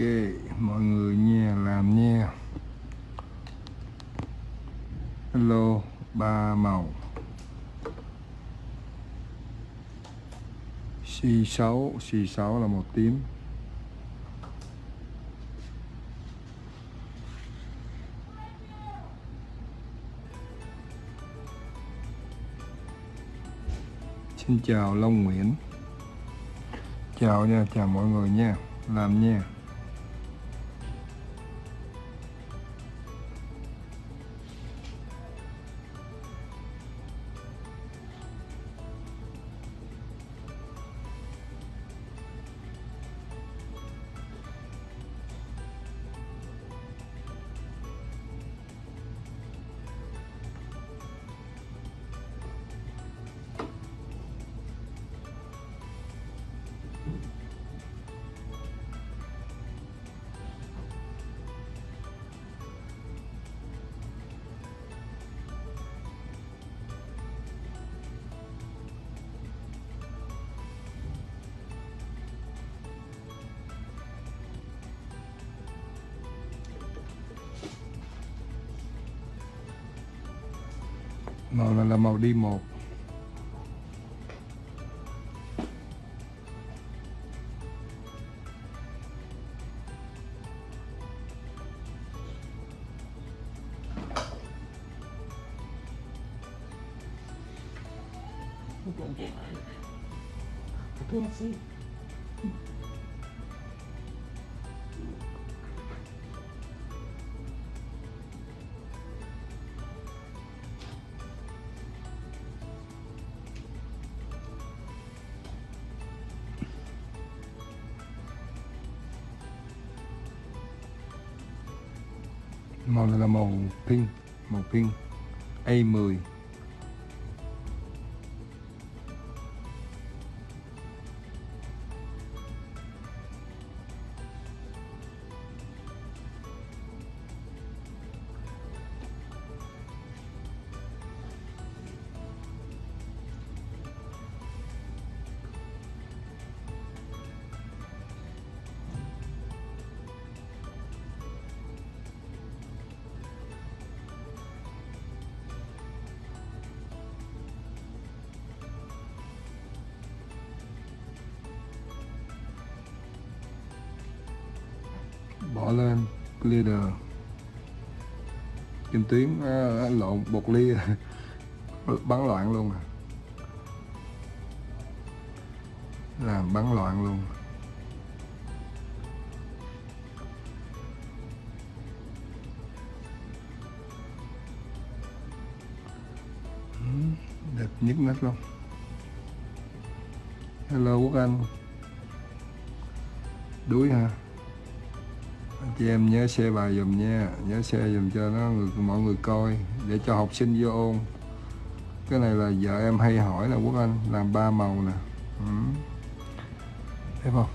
ok mọi người nha làm nha. Hello ba màu. C6 C6 là màu tím. Xin chào Long Nguyễn. Chào nha, chào mọi người nha. Làm nha. Đi một pink Màu pink A10 lên glider kim tuyến à, ờ, lộn bột ly. Bắn loạn luôn à. Làm bắn loạn luôn. Hmm, đẹp nhất nét luôn. Hello quốc anh. Đuối hả? Chị em nhớ xe bài dùm nha. Nhớ xe dùm cho nó người, mọi người coi, để cho học sinh vô ôn. Cái này là vợ em hay hỏi là quốc anh, làm ba màu nè. Ừ. thấy không?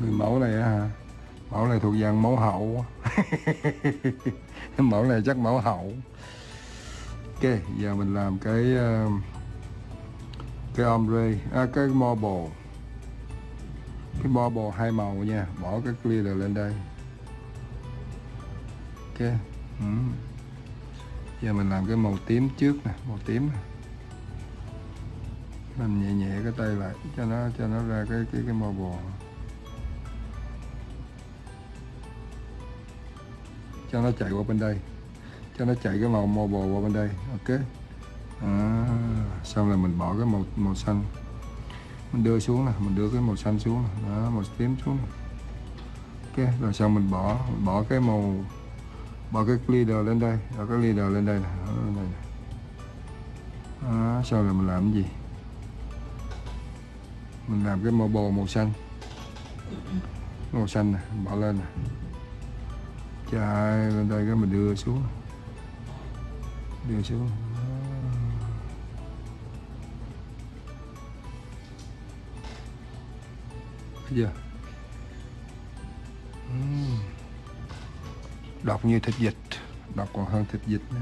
Người mẫu này á hả? Mẫu này thuộc dạng mẫu hậu mẫu này chắc mẫu hậu. Ok giờ mình làm cái ờ, cái ombre à, cái marble. Cái marble hai màu nha bỏ cái clear lên đây. Ok ừ. giờ mình làm cái màu tím trước nè màu tím nè. Làm nhẹ nhẹ cái tay lại cho nó cho nó ra cái cái cái marble. Cho nó chạy qua bên đây. Cho nó chạy cái màu màu bò qua bên đây. Ok. À, xong là mình bỏ cái màu màu xanh. Mình đưa xuống nè mình đưa cái màu xanh xuống nè. đó màu tím xuống nè. ok rồi xong mình bỏ mình bỏ cái màu bỏ cái leader lên đây. Rồi cái leader lên đây nè. Đó, lên đây nè. đó, sau là mình làm cái gì? Mình làm cái màu bò màu xanh. Màu xanh nè bỏ lên nè chạy lên đây cái mình đưa xuống. Đưa xuống. Bây giờ đọc như thịt vịt. Đọc còn hơn thịt vịt nữa.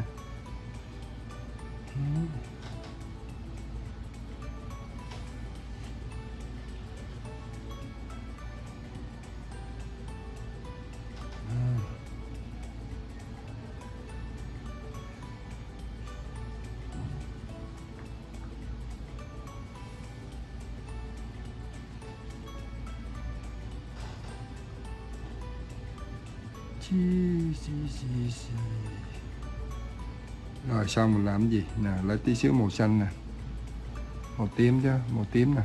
Chi chi chi chi rồi xong mình làm gì? Nè lấy tí xíu màu xanh nè. Màu tím chứ màu tím nè.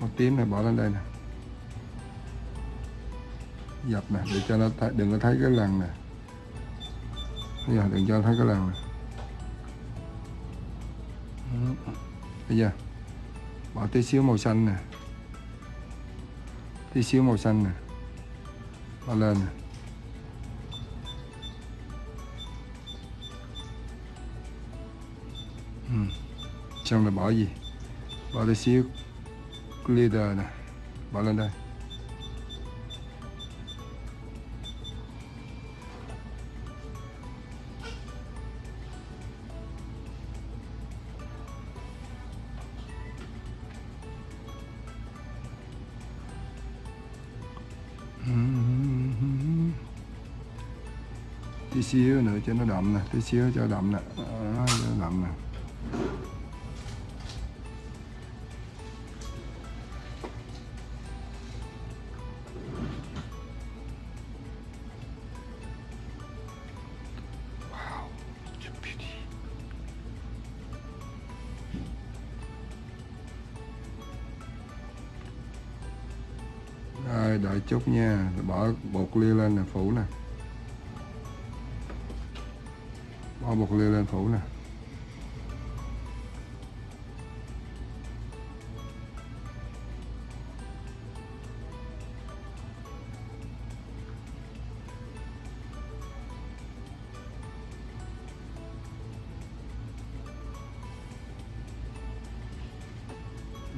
Màu tím này bỏ lên đây nè. Dập nè để cho nó thấy, đừng có thấy cái lần nè. Bây giờ đừng cho nó thấy cái lần nè. Bây giờ bỏ tí xíu màu xanh nè. Tí xíu màu xanh nè. Bỏ lên nè. Xong là bỏ gì? Bỏ tí xíu glitter nè bỏ lên đây. Tí xíu nữa cho nó đậm nè tí xíu cho đậm nè. Đó, cho đậm nè. Rồi nha, bỏ bột lia lên nè, phủ nè. Bỏ bột lia lên phủ nè.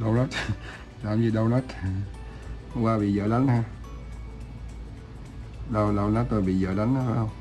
Donut, làm gì donut? Hôm qua bị vợ đánh ha. Đâu lát tôi bị vợ đánh đó phải không?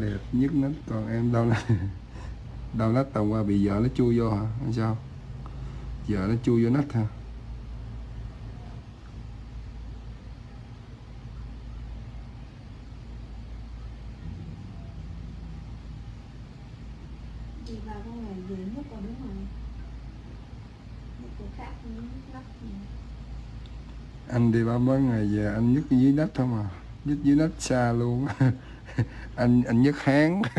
Ta đẹp nhất nít còn em đâu là đâu nít tầm qua bị vợ nó chui vô hả? Hay sao? Vợ nó chui vô nít hả? Anh đi ba mấy ngày về anh nhức dưới nít không à? Nhức dưới nít xa luôn anh anh nhức háng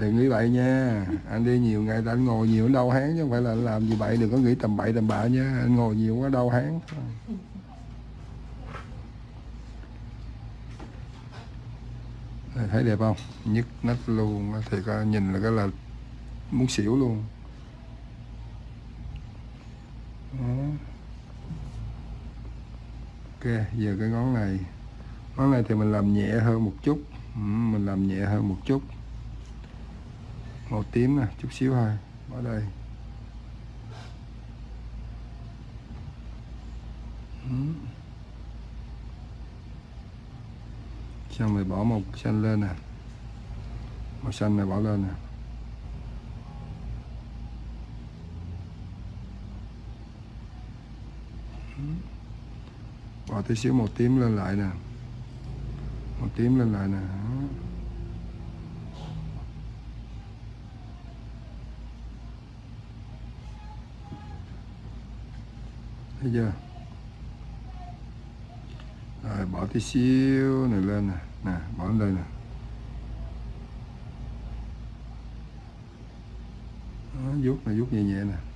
đừng nghĩ bậy nha. Anh đi nhiều ngày anh ngồi nhiều đau háng chứ không phải là anh làm gì bậy đừng có nghĩ tầm bậy tầm bạ nha. Anh ngồi nhiều quá đau Này, thấy đẹp không? Nhức nách luôn thì coi nhìn là cái là muốn xỉu luôn đó. ok giờ cái ngón này. Ngón này thì mình làm nhẹ hơn một chút. Ừ, mình làm nhẹ hơn một chút. Màu tím nè chút xíu thôi. Bỏ đây. Ừ. xong rồi bỏ màu xanh lên nè. Màu xanh này bỏ lên nè. bỏ tí xíu màu tím lên lại nè. Màu tím lên lại nè. Thấy chưa? Rồi, bỏ tí xíu này lên nè. Nè, bỏ lên đây nè. Vuốt này, vuốt nhẹ nhẹ nè.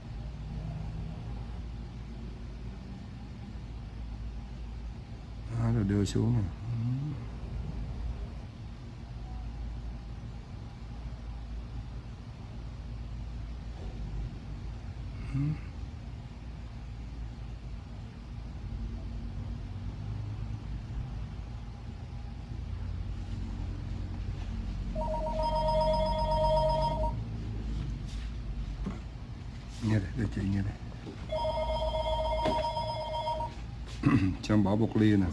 Đó, rồi đưa xuống nè nghe đây để chị nghe đây. Cho em bỏ bột lia nè.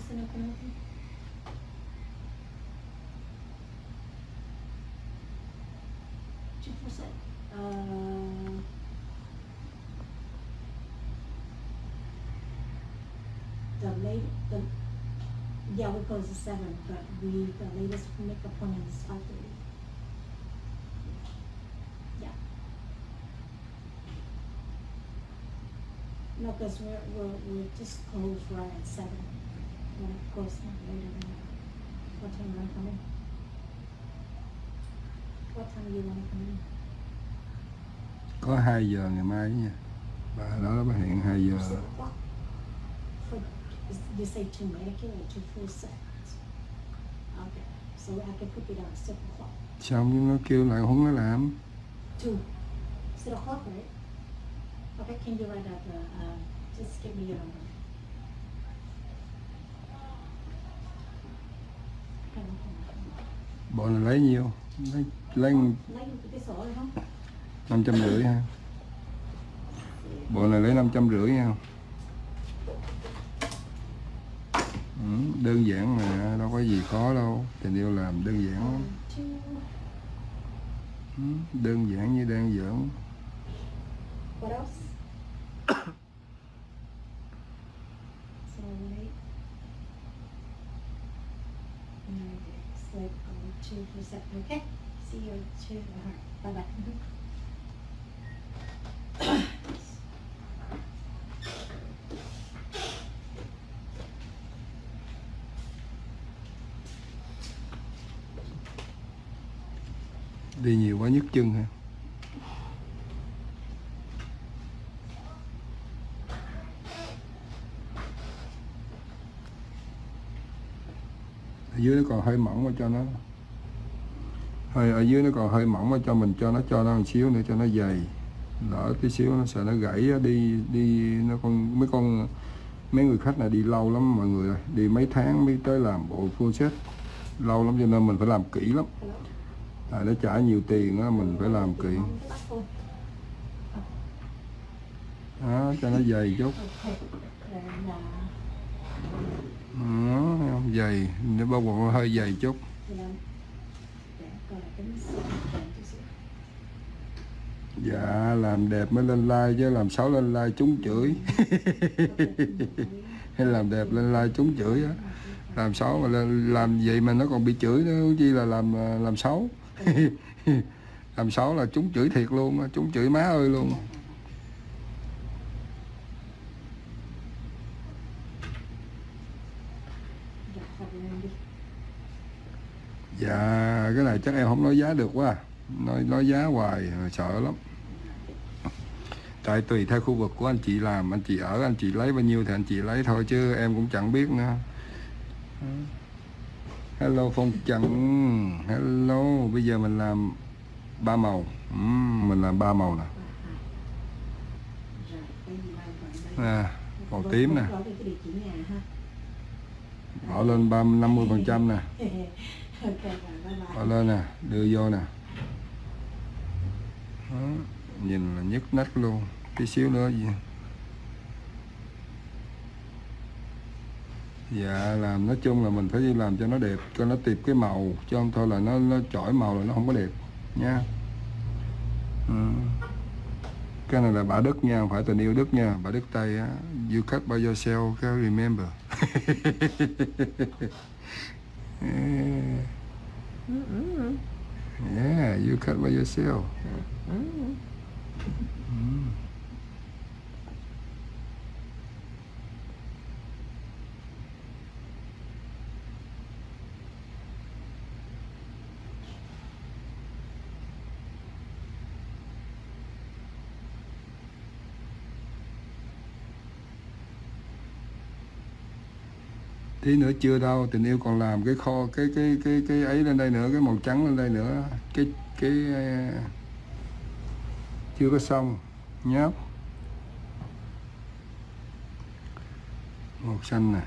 7, but we, the latest make appointment is 5.30. Yeah. No, because we're, we're, we're just closed right at 7. We're closed later than that. What time do I come in? What time do you want to come in? Có 2 giờ ngày mai nha. Bà đó bà hẹn 2 giờ. You say two manicure or two full set? Okay, so I can put it on six o'clock. xong nó kêu lại không nó làm Two, six o'clock, right? Okay, can you write out the, uh, just give me your number. Bộ này lấy nhiêu lấy lấy lấy cái sổ này không? năm trăm rưỡi ha bộ này lấy năm trăm rưỡi nha ừ, đơn giản mà đâu có gì khó đâu tình yêu làm đơn giản lắm ừ, đơn giản như đơn giản what else? Um, okay? See you at two, alright, bye bye. Đi nhiều quá nhức chân ha. Ở dưới nó còn hơi mỏng mà cho nó. Hơi, ở dưới nó còn hơi mỏng mà cho mình, cho nó cho nó một xíu nữa, cho nó dày. Lỡ tí xíu nó sợ nó gãy đi đi, nó con, mấy con, mấy người khách này đi lâu lắm mọi người ơi. Đi mấy tháng mới tới làm bộ full set. Lâu lắm cho nên mình phải làm kỹ lắm tại nó để trả nhiều tiền á mình phải làm kỹ. Đó, cho nó dày chút. Đó, dày nó bao gồm hơi dày chút. Dạ làm đẹp mới lên like chứ làm xấu lên like trúng chửi. Hay làm đẹp lên like trúng chửi á. Làm xấu mà lên làm vậy mà nó còn bị chửi nữa chi là làm à, làm xấu. làm xấu là chúng chửi thiệt luôn chúng chửi má ơi luôn. Dạ, cái này chắc em không nói giá được quá. Nói nói giá hoài sợ lắm. Tại tùy theo khu vực của anh chị làm anh chị ở anh chị lấy bao nhiêu thì anh chị lấy thôi chứ em cũng chẳng biết nữa hello phong trần. Hello bây giờ mình làm ba màu. Mình làm ba màu nè. Nè, à, màu tím nè. Bỏ lên ba năm mươi phần trăm nè. Bỏ lên nè đưa vô nè. Đó, nhìn là nhức nách luôn. Tí xíu nữa gì. Dạ làm nói chung là mình phải đi làm cho nó đẹp cho nó tiệp cái màu chứ không thôi là nó nó chỏi màu là nó không có đẹp nha. Ừ. cái này là bà đức nha không phải tình yêu đức nha. Bà đức tây á you cut by yourself cái remember. Yeah you cut by yourself. Mm. Tí nữa, chưa đâu, tình yêu còn làm cái kho, cái cái cái cái ấy lên đây nữa, cái màu trắng lên đây nữa. Cái cái ờ, chưa có xong. Nhé màu xanh nè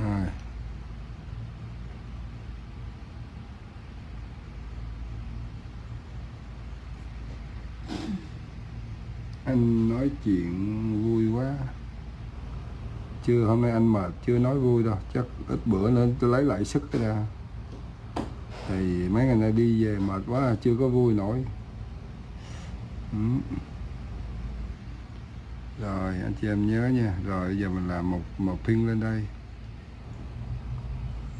rồi anh nói chuyện vui quá. Chưa hôm nay anh mệt chưa nói vui đâu. Chắc ít bữa nên tôi lấy lại sức cái ra thì mấy ngày nay đi về mệt quá à, chưa có vui nổi. Ừ. rồi anh chị em nhớ nha. Rồi giờ mình làm một một pin lên đây.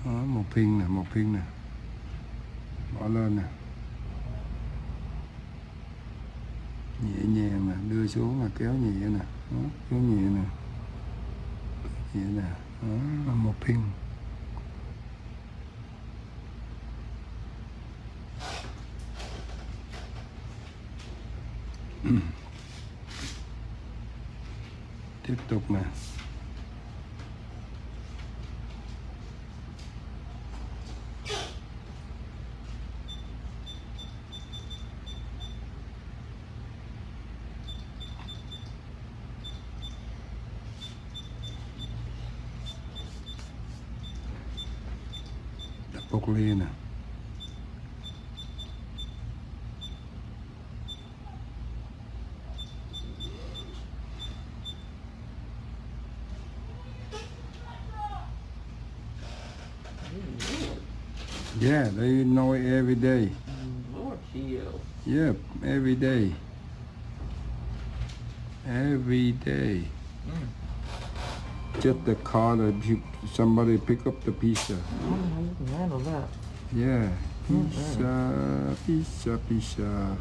Đó, một pin nè một pin nè. Bỏ lên nè. Nhẹ nhàng nè đưa xuống là kéo nhẹ nè đó, kéo nhẹ nè nhẹ nè đó, một pin. Tiếp tục nè đập bốc lia nè Yeah, they know it every day. Lord heal. Yep, every day. Every day. Just the car that you- somebody pick up the pizza. I don't know how you can handle that. Yeah, pizza, pizza, pizza.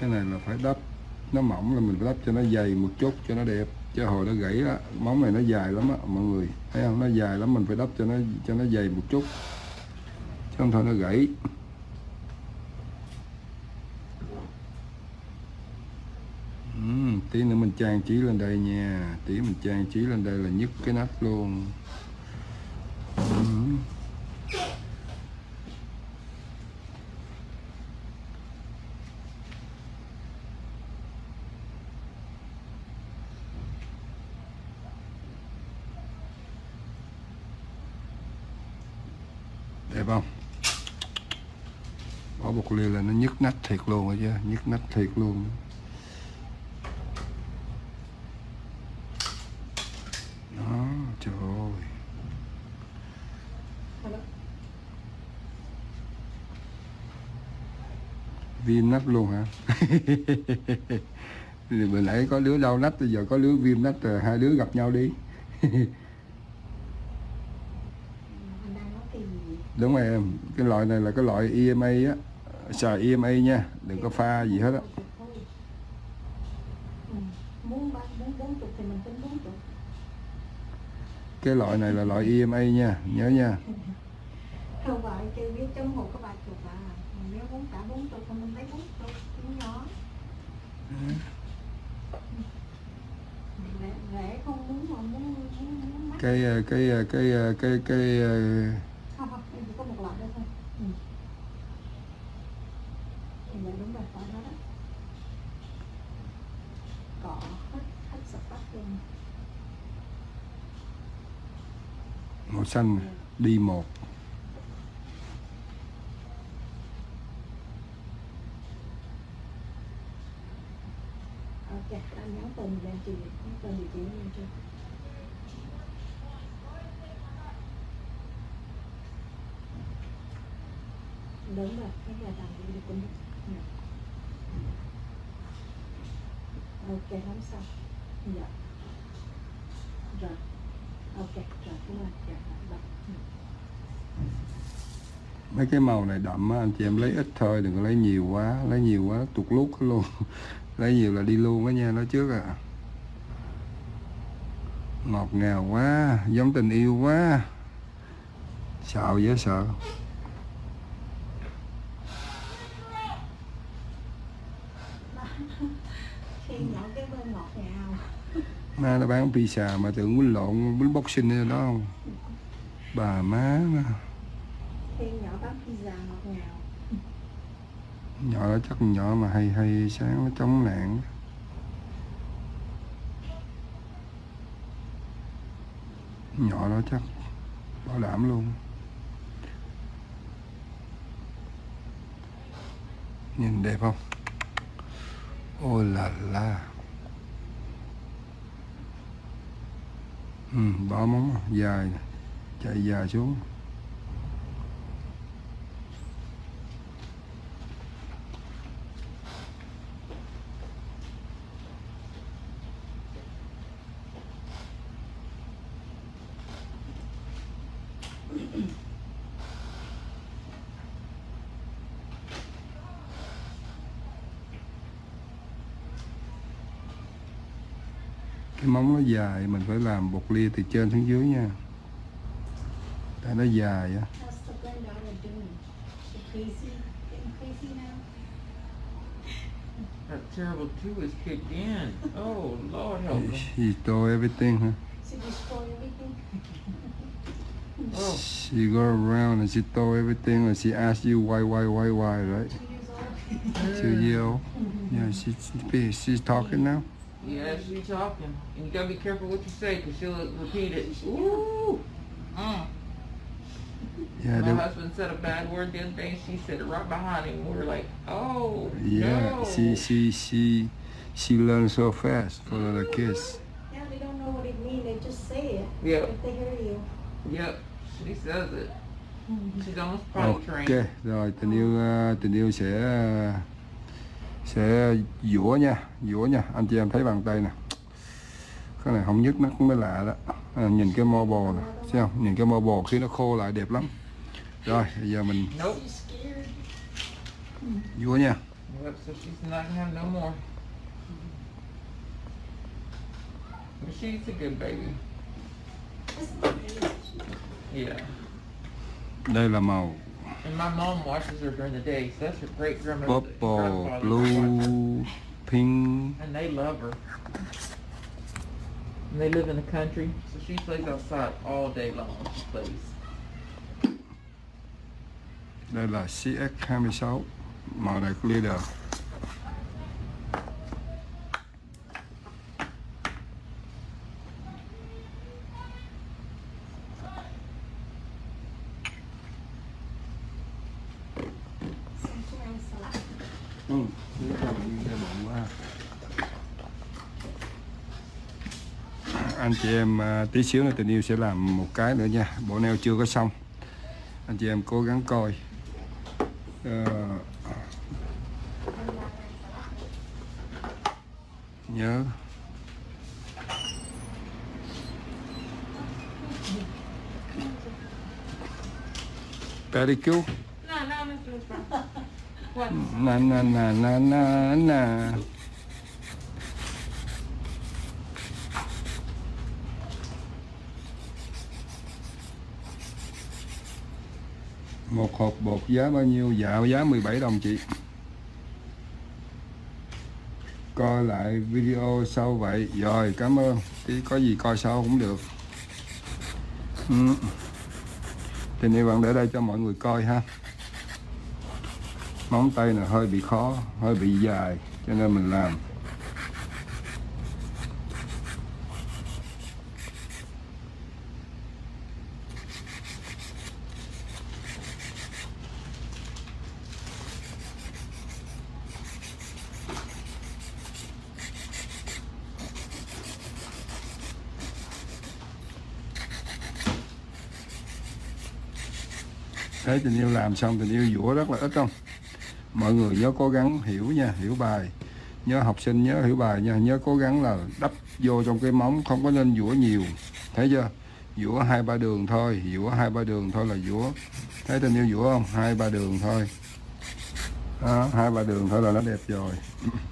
Cái này là phải đắp nó mỏng là mình phải đắp cho nó dày một chút cho nó đẹp chứ hồi nó gãy á móng này nó dài lắm á mọi người. Thấy không? Nó dài lắm mình phải đắp cho nó cho nó dày một chút. Chứ không thôi nó gãy. Uhm, tí nữa mình trang trí lên đây nha. Tí mình trang trí lên đây là nhức cái nắp luôn Ừm. đẹp không bỏ bột lia là nó nhức nách thiệt luôn rồi chứ nhức nách thiệt luôn. Đó trời ơi. Viêm nách luôn hả? Thì bữa nãy có đứa đau nách bây giờ có đứa viêm nách rồi hai đứa gặp nhau đi. Đúng rồi em cái loại này là cái loại EMA á xài EMA nha đừng có pha gì hết á cái loại này là loại EMA nha nhớ nha Không phải kêu biết trong hồ có ba chục à. Nếu cả bốn chục mình bốn chục. Nhỏ. Rẻ, không muốn mà muốn muốn muốn mắc. cái ờ, cái ờ, cái ờ, cái cái ờ, Không không, em chỉ có một loại đó thôi. Ừ. Thì dạ đúng rồi, loại đó đó. Cọ hết hết sạch bắt luôn màu xanh đi một Đúng rồi, cái nhà tạm đi được cũng được. Ok, không sao. Dạ. Rồi. Ok, rồi, cảm ơn. Dạ, mấy cái màu này đậm á anh chị em lấy ít thôi đừng có lấy nhiều quá. Lấy nhiều quá tụt lút hết luôn. Lấy nhiều là đi luôn đó nha nói trước à. Ngọt ngào quá giống tình yêu quá. Sợ dễ sợ khi nhỏ cái bên ngọt ngào má nó bán pizza mà tưởng quýnh lộn quýnh boxing ở đó không? Bà má khi nhỏ bán pizza ngọt ngào. Nhỏ đó chắc nhỏ mà hay hay sáng nó chống nạn nhỏ đó chắc bảo đảm luôn. Nhìn đẹp không? Ôi là la ừ, bỏ móng dài chạy dài xuống cái móng nó dài mình phải làm bột lia từ trên xuống dưới nha tại nó dài á she crazy getting crazy now That terrible two is kicked in. Oh, Lord help me. she stole everything huh? she destroy everything Oh, she go around and she stole everything and she asked you why why why why right two years old two year old yeah she, she she's talking now yeah, she's talking. And you gotta be careful what you say, because she'll repeat it. Ooh. Mm. yeah My husband said a bad word the other day. She said it right behind him. We were like, oh, yeah no. she she she she learns so fast for the kids yeah they don't know what it means they just say it Yep, if they hear you yep. She says it. She's almost potty ok trained. rồi tình yêu ờ, tình yêu sẽ ờ, sẽ dũa nha dũa nha. Anh chị em thấy bàn tay nè. Cái này không nhức nó cũng mới lạ đó. À, nhìn cái mo bò nè. Thấy không? Nhìn cái mo bò khi nó khô lại đẹp lắm. Rồi bây giờ mình dũa nha. She's a good baby. Yeah. đây là màu And my mom washes her during the day, so that's her great grandmother. purple blue pink And they love her. And they live in the country, so she plays outside all day long. She plays. đây là CX26 màu này của chị em à, tí xíu nữa tình yêu sẽ làm một cái nữa nha. Bộ neo chưa có xong. Anh chị em cố gắng coi. Ờ, nhớ. Pedicure. What? na na na na na na một hộp bột giá bao nhiêu? Dạ giá 17 đồng, chị. Coi lại video sau vậy. Rồi, cảm ơn. Tí có gì coi sau cũng được. Ừ. tình yêu bạn để đây cho mọi người coi ha. Móng tay là hơi bị khó, hơi bị dài, cho nên mình làm. Thấy tình yêu làm xong tình yêu dũa rất là ít không? Mọi người nhớ cố gắng hiểu nha hiểu bài. Nhớ học sinh nhớ hiểu bài nha nhớ cố gắng là đắp vô trong cái móng không có nên dũa nhiều. Thấy chưa? Dũa hai ba đường thôi dũa hai ba đường thôi là dũa. Thấy tình yêu dũa không? Hai ba đường thôi. Đó, hai ba đường thôi là nó đẹp rồi.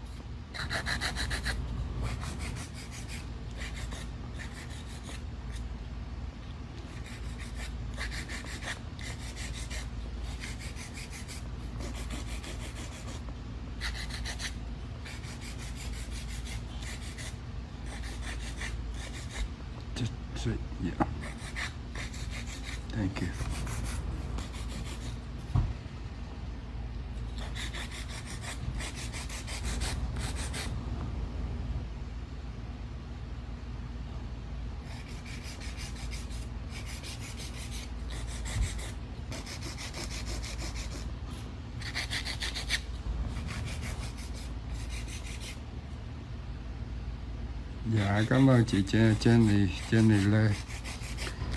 cảm ơn chị Jenny Jenny Lê.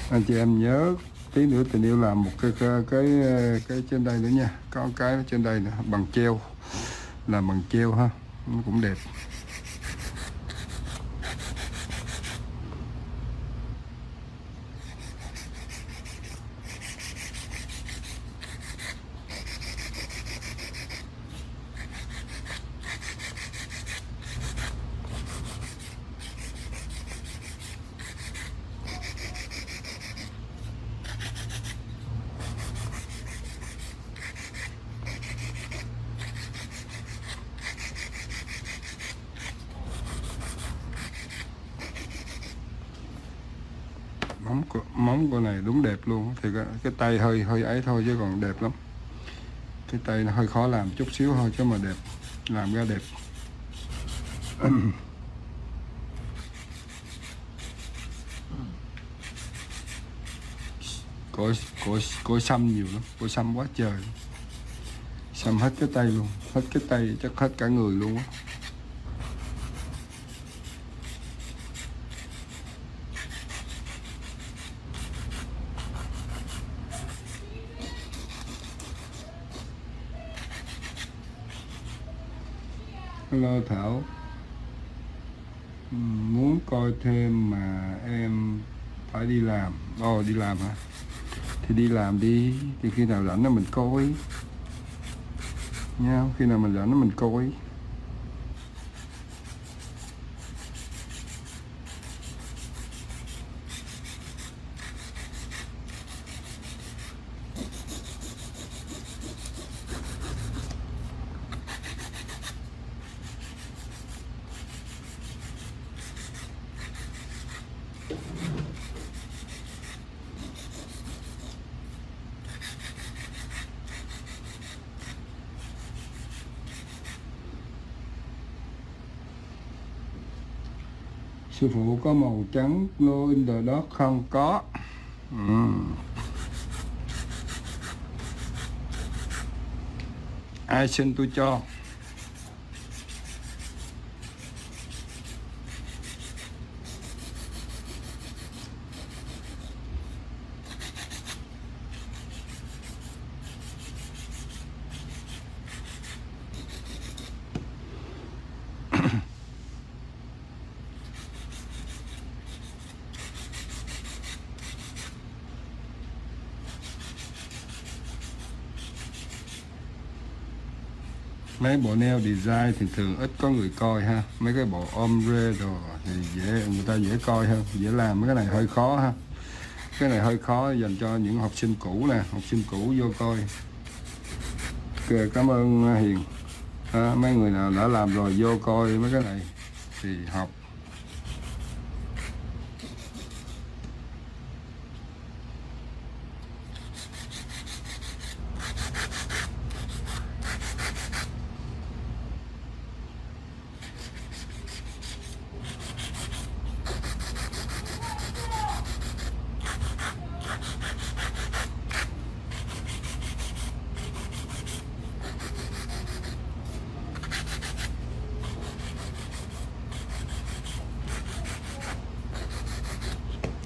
Anh chị em nhớ tí nữa tình yêu làm một cái cái cái, cái trên đây nữa nha. Có cái trên đây nữa bằng treo. Làm bằng treo ha. Nó cũng đẹp. Cái, tay hơi hơi ấy thôi chứ còn đẹp lắm. Cái tay nó hơi khó làm chút xíu thôi chứ mà đẹp làm ra đẹp. Cối cối cối xăm nhiều lắm cối xăm quá trời. Xăm hết cái tay luôn hết cái tay chắc hết cả người luôn á Hello Thảo. Muốn coi thêm mà em phải đi làm. Ồ, đi làm hả? Thì đi làm đi. Thì khi nào rảnh là mình coi. Nha, Khi nào mình rảnh là mình coi. Sư phụ có màu trắng, no in the dark, không? Có ừ. Ai xin tôi cho cái bộ nail design thì thường ít có người coi ha. Mấy cái bộ ombre đồ thì dễ người ta dễ coi hơn dễ làm mấy cái này hơi khó ha. Cái này hơi khó dành cho những học sinh cũ nè học sinh cũ vô coi. Okay, cảm ơn à, Hiền. À, mấy người nào đã làm rồi vô coi mấy cái này thì học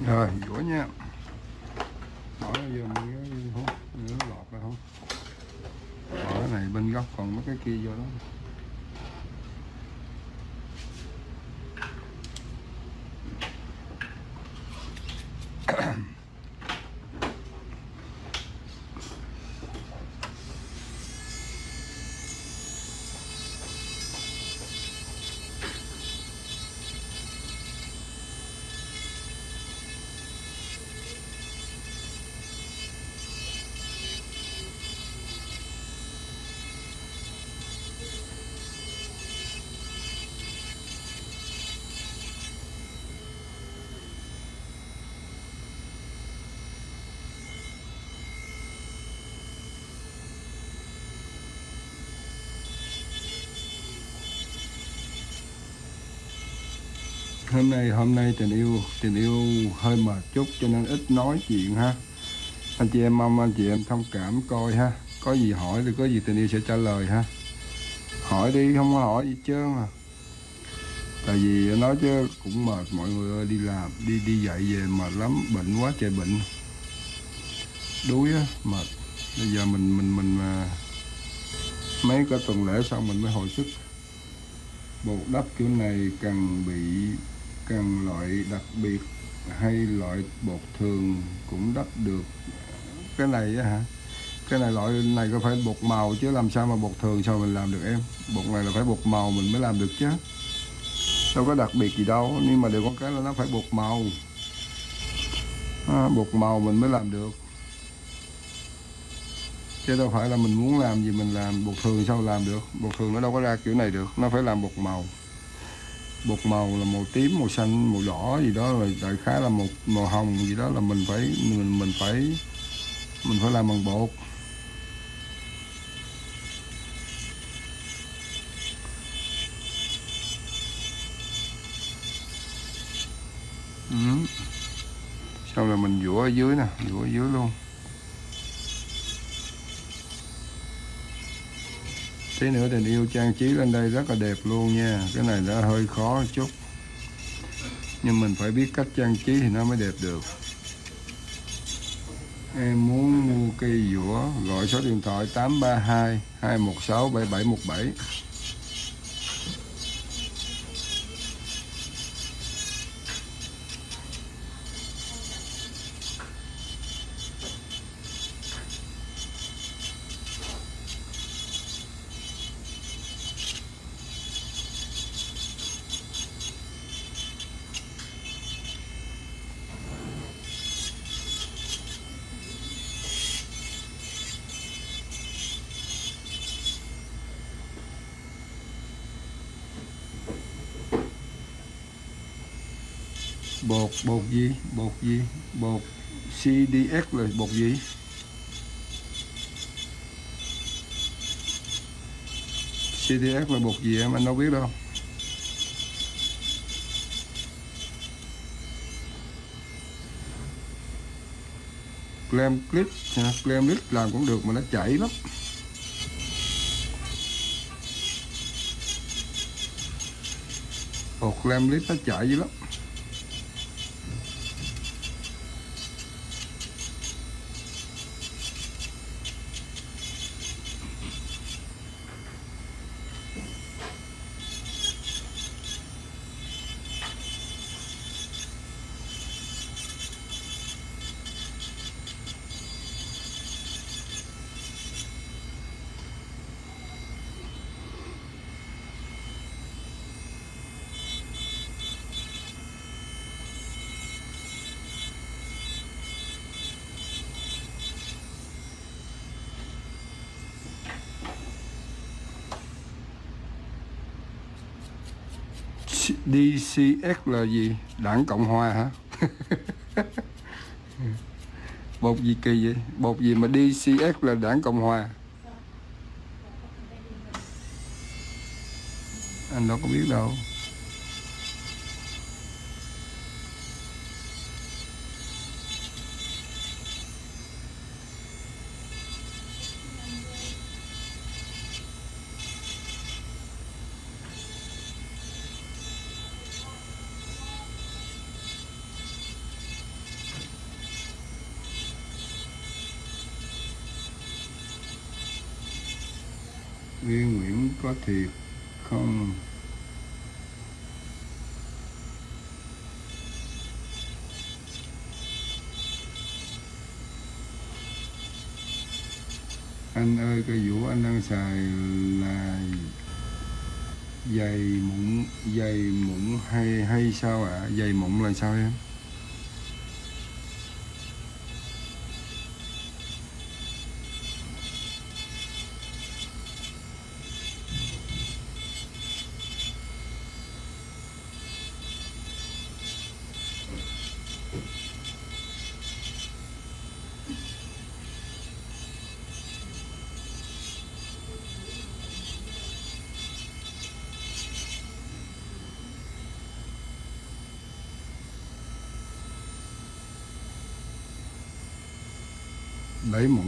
rồi dũa nha bỏ vô mình cái hút nó lọt ra không bỏ cái này bên góc còn mấy cái kia vô đó hôm nay hôm nay tình yêu tình yêu hơi mệt chút, cho nên ít nói chuyện ha. Anh chị em mong anh chị em thông cảm coi ha. Có gì hỏi thì có gì tình yêu sẽ trả lời ha. Hỏi đi, không có hỏi gì trơn à. Tại vì nói chứ cũng mệt, mọi người ơi, đi làm, đi đi dậy về mệt lắm, bệnh quá trời bệnh. Đuối á, mệt. Bây giờ mình mình mình mà mấy cái tuần lễ xong mình mới hồi sức. Bột đắp kiểu này cần bị cần loại đặc biệt hay loại bột thường cũng đắp được. Cái này á hả? Cái này loại này có phải bột màu chứ làm sao mà bột thường sao mình làm được em? Bột này là phải bột màu mình mới làm được chứ. Đâu có đặc biệt gì đâu nhưng mà đều có cái là nó phải bột màu. À, bột màu mình mới làm được. Chứ đâu phải là mình muốn làm gì mình làm bột thường sao làm được? Bột thường nó đâu có ra kiểu này được nó phải làm bột màu bột màu là màu tím, màu xanh, màu đỏ gì đó, rồi đại khái là một màu hồng gì đó là mình phải, mình mình phải mình phải làm bằng bột ừ. xong rồi mình vũa ở dưới nè vũa ở dưới luôn tí nữa tình yêu trang trí lên đây rất là đẹp luôn nha. Cái này đã hơi khó chút. Nhưng mình phải biết cách trang trí thì nó mới đẹp được. Em muốn mua cây dũa, gọi số điện thoại 832 216 7717 bột gì? Bột gì? Bột CDX là bột gì? CDX là bột gì em? Anh đâu biết đâu. Clam clip Clam clip làm cũng được mà nó chảy lắm. Bột Clam clip nó chảy dữ lắm. DCX là gì? Đảng Cộng Hòa hả? Bột gì kỳ vậy? Bột gì mà DCX là Đảng Cộng Hòa? Anh đâu có biết đâu. Thì không? Anh ơi, cái vũ anh đang xài là dày mụn dày mụn hay hay sao ạ? À? dày mụn là sao em?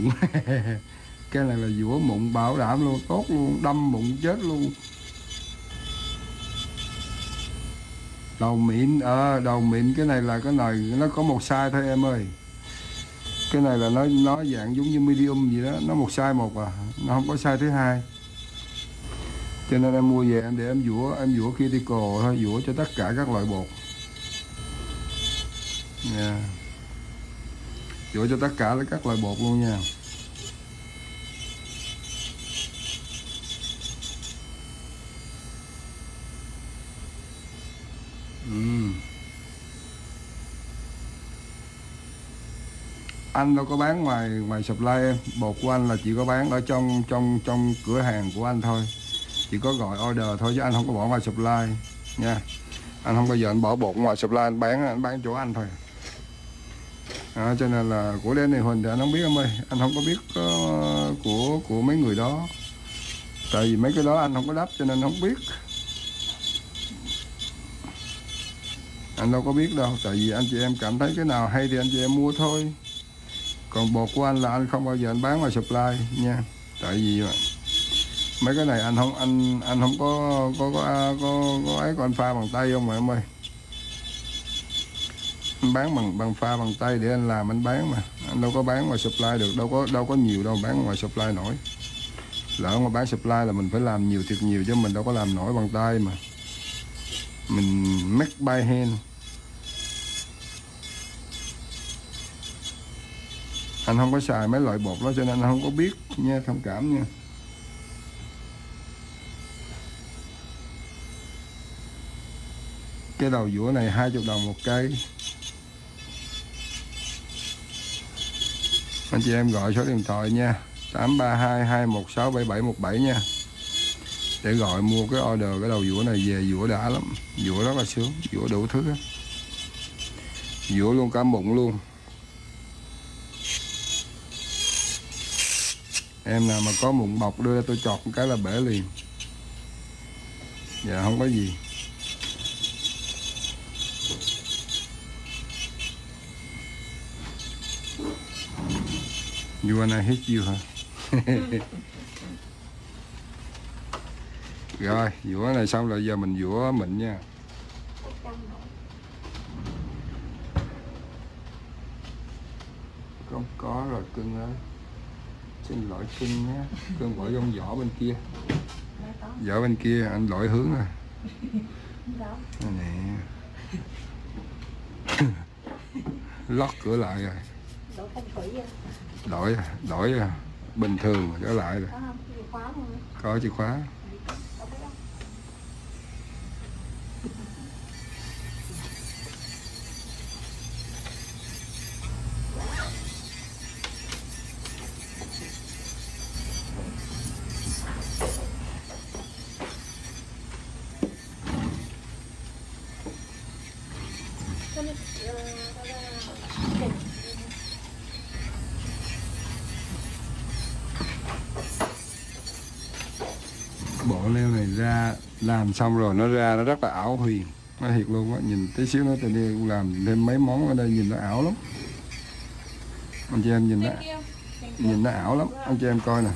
Mụn cái này là vũa mụn bảo đảm luôn, tốt luôn, đâm mụn chết luôn. Đầu mịn ờ đầu mịn, cái này là cái này, nó có một size thôi em ơi. Cái này là nó nó dạng giống như medium gì đó, nó một size một à nó không có size thứ hai. Cho nên em mua về em để em dũa em dũa critical thôi dũa cho tất cả các loại bột. Nha dũa cho tất cả các loại bột luôn nha. Uhm. anh đâu có bán ngoài ngoài supply em. Bột của anh là chỉ có bán ở trong trong trong cửa hàng của anh thôi. Chỉ có gọi order thôi chứ anh không có bỏ ngoài supply nha. Anh không bao giờ anh bỏ bột ngoài supply, anh bán anh bán chỗ anh thôi à, cho nên là của đen này huỳnh thì anh không biết em ơi. Anh không có biết uh, của của mấy người đó. Tại vì mấy cái đó anh không có đắp cho nên không biết. Anh đâu có biết đâu. Tại vì anh chị em cảm thấy cái nào hay thì anh chị em mua thôi. Còn bột của anh là anh không bao giờ anh bán ngoài supply nha. Tại vì mấy cái này anh không anh anh không có có có có, có ấy còn pha bằng tay không mà em ơi anh bán bằng bằng pha, bằng tay để anh làm, anh bán mà. Anh đâu có bán ngoài supply được, đâu có đâu có nhiều đâu, bán ngoài supply nổi. Lỡ mà bán supply là mình phải làm nhiều thiệt nhiều chứ mình đâu có làm nổi bằng tay mà. Mình make by hand. Anh không có xài mấy loại bột đó cho nên anh không có biết nha, thông cảm nha. Cái đầu dũa này 20 đồng một cây. Anh chị em gọi số điện thoại nha. 832 216 7717 nha. Để gọi mua cái order cái đầu dũa này về, dũa đã lắm. Dũa rất là sướng, dũa đủ thứ. Dũa luôn cả bụng luôn. Em nào mà có mụn bọc đưa tôi chọt một cái là bể liền. Dạ không có gì. You wanna hit you hả? Rồi, vũa này xong rồi giờ mình vũa mịn nha. Không có rồi cưng ơi. Xin lỗi cưng nhé. Cưng bỏ trong vỏ bên kia. Vỏ bên kia anh lỗi hướng rồi. Nè. Lót cửa lại rồi. Đổ phong thủy? Đổi đổi bình thường trở lại rồi. Có không? Chìa khóa làm xong rồi nó ra nó rất là ảo huyền. Nó thiệt luôn á nhìn tí xíu nữa tôi đi làm thêm mấy món ở đây nhìn nó ảo lắm. Anh chị em nhìn nó nhìn nó ảo lắm. Anh chị em coi nè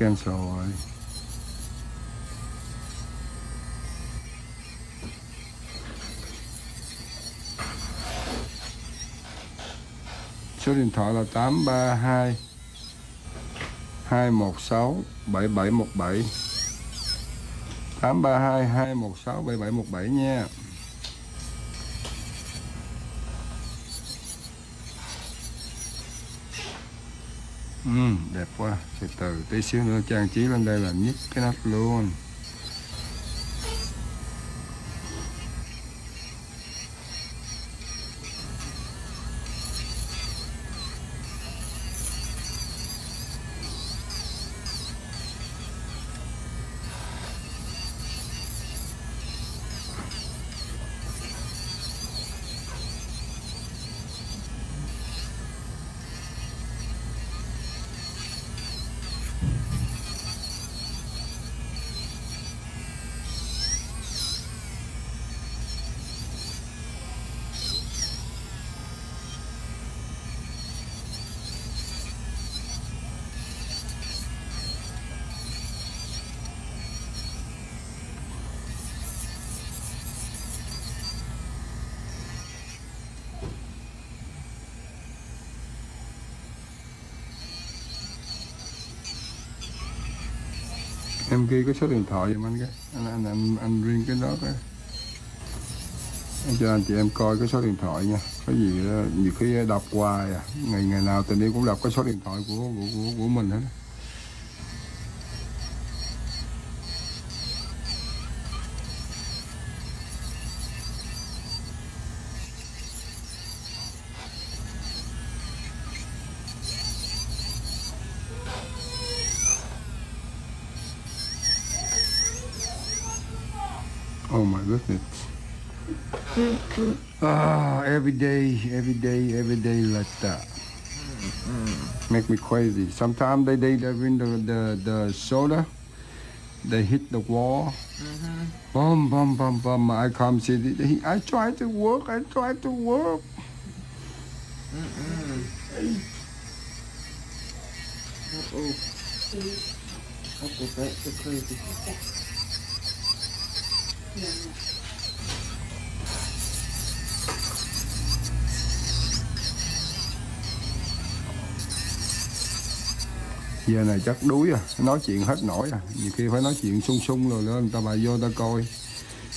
cancel rồi số điện thoại là 832 216 7717 832 216 7717 nha. Ừ, đẹp quá. Từ từ tí xíu nữa trang trí lên đây là nhích cái nắp luôn. Cái số điện thoại giùm anh cái. Anh anh anh, anh riêng cái đó cái. Anh cho anh chị em coi cái số điện thoại nha. Cái gì đó, nhiều khi đọc hoài à. Ngày ngày nào tình yêu cũng đọc cái số điện thoại của của của, của mình hết day, every day, every day like that. Make me crazy. Sometimes they they they bring the the the soda, they hit the wall. Mm-hmm. Boom, boom, boom, boom. I come see. The, he, I try to work. I try to work. Mm-mm. Uh-oh. That's what crazy. Yeah. Giờ này chắc đuối à, nói chuyện hết nổi à. Nhiều khi phải nói chuyện sung sung rồi nữa người ta bà vô ta coi.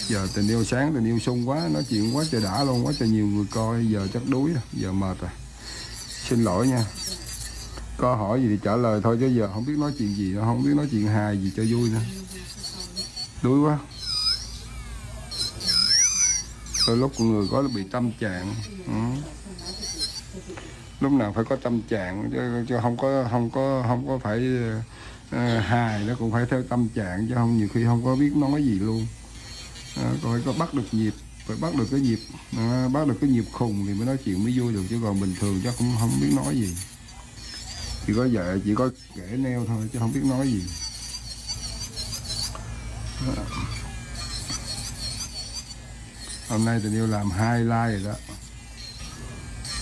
Giờ tình yêu sáng, tình yêu sung quá, nói chuyện quá trời đã luôn, quá trời nhiều người coi. Giờ chắc đuối à, giờ mệt rồi. Xin lỗi nha. Có hỏi gì thì trả lời thôi chứ giờ không biết nói chuyện gì, nữa, không biết nói chuyện hài gì cho vui nữa. Đuối quá. Đôi lúc con người có bị tâm trạng. Ừ lúc nào phải có tâm trạng chứ, chứ không có không có không có phải uh, hài nó cũng phải theo tâm trạng chứ không nhiều khi không có biết nói gì luôn. Ờ, uh, phải có bắt được nhịp phải bắt được cái nhịp uh, bắt được cái nhịp khùng thì mới nói chuyện mới vui được chứ còn bình thường chắc cũng không biết nói gì. Chỉ có vậy chỉ có kể neo thôi chứ không biết nói gì. Uh. hôm nay tình yêu làm hai like rồi đó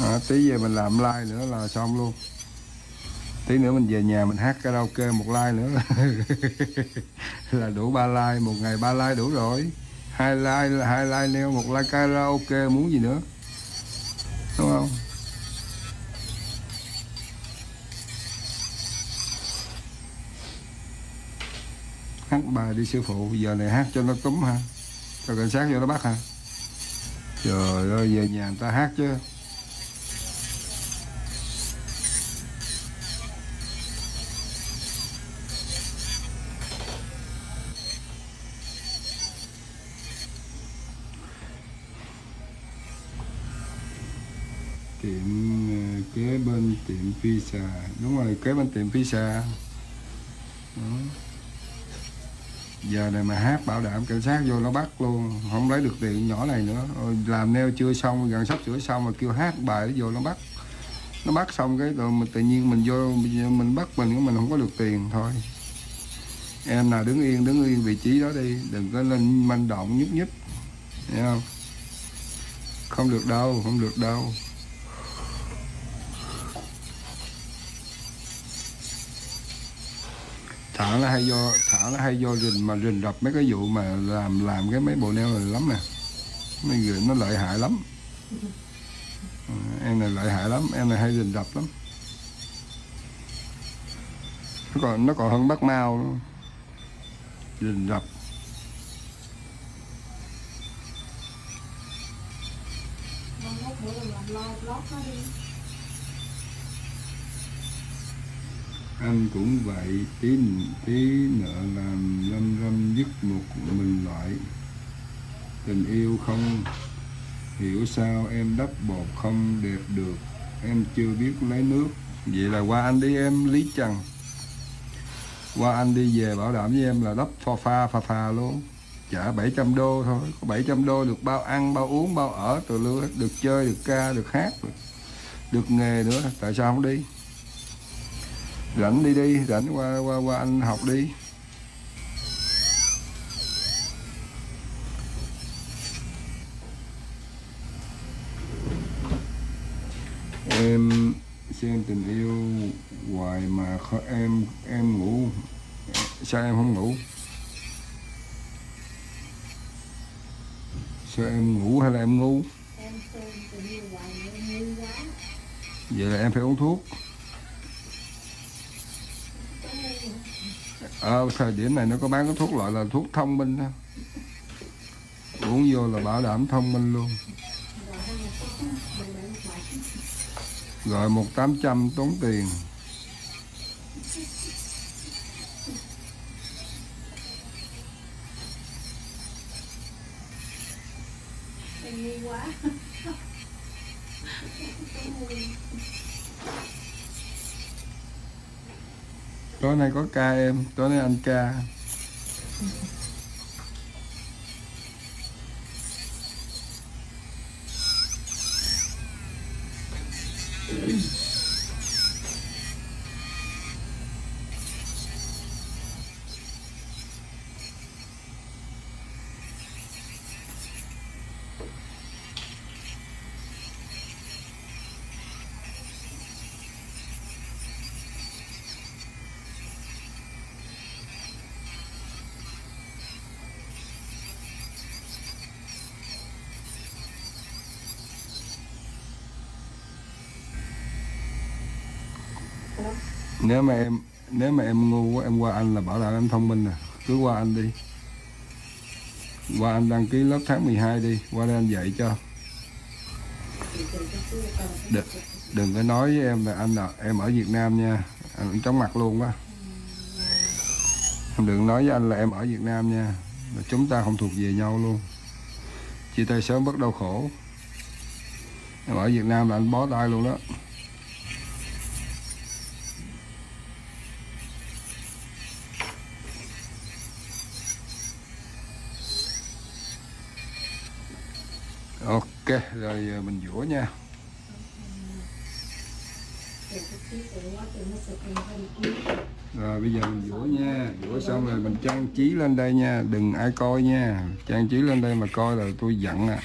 à, tí về mình làm like nữa là xong luôn. Tí nữa mình về nhà mình hát karaoke một like nữa. Là đủ ba like một ngày ba like đủ rồi. Hai like hai like neo một like karaoke muốn gì nữa? Đúng không? Hát bài đi sư phụ giờ này hát cho nó cúm ha cho cảnh sát vô nó bắt ha trời ơi về nhà người ta hát chứ. Tiệm ờ, kế bên tiệm pizza đúng rồi, kế bên tiệm pizza đó. giờ này mà hát bảo đảm cảnh sát vô nó bắt luôn, không lấy được tiền nhỏ này nữa. Rồi làm neo chưa xong, gần sắp sửa xong mà kêu hát bài nó vô nó bắt. Nó bắt xong cái rồi mình tự nhiên mình vô, mình bắt mình mình không có được tiền thôi. Em nào đứng yên đứng yên vị trí đó đi, đừng có lên manh động nhúc nhích. Hiểu không? Không được đâu, không được đâu. Thợ nó hay do thợ nó hay do rình mà rình rập mấy cái vụ mà làm làm cái mấy bộ neo này lắm nè. Mấy người nó lợi hại lắm. Em này lợi hại lắm, em này hay rình rập lắm. Nó còn nó còn hơn bắt mau luôn. Rình rập Không có bữa làm lo lót nó đi anh cũng vậy tí tí nợ làm lâm râm giúp một mình loại tình yêu không hiểu sao em đắp bột không đẹp được em chưa biết lấy nước. Vậy là qua anh đi em lý trần. Qua anh đi về bảo đảm với em là đắp pha pha pha pha luôn. Trả 700 đô thôi có 700 đô được bao ăn bao uống bao ở từ lứa được chơi được ca được hát được, được nghề nữa tại sao không đi? Rảnh đi đi rảnh qua qua qua anh học đi. Em xem tình yêu hoài mà kho- em em ngủ. Sao em không ngủ? Sao em ngủ hay là em ngu? Em xem tình yêu hoài mà em ngu quá. vậy là em phải uống thuốc ở thời điểm này nó có bán cái thuốc loại là thuốc thông minh đó. uống vô là bảo đảm thông minh luôn. Gọi một tám trăm tốn tiền. Quá. tối nay có ca em tối nay anh ca. nếu mà em nếu mà em ngu quá em qua anh là bảo đảm em thông minh nè. Cứ qua anh đi. Qua anh đăng ký lớp tháng 12 đi. Qua đây anh dạy cho. Đừng, đừng có nói với em là anh là em ở Việt Nam nha. Anh cũng chóng mặt luôn quá. Em đừng nói với anh là em ở Việt Nam nha. Là chúng ta không thuộc về nhau luôn. Chia tay sớm bất đau khổ. Em ở Việt Nam là anh bó tay luôn đó. Rồi ờ, mình dũa nha. Rồi, bây giờ mình dũa nha. Dũa xong rồi mình trang trí lên đây nha. Đừng ai coi nha. Trang trí lên đây mà coi là tôi giận à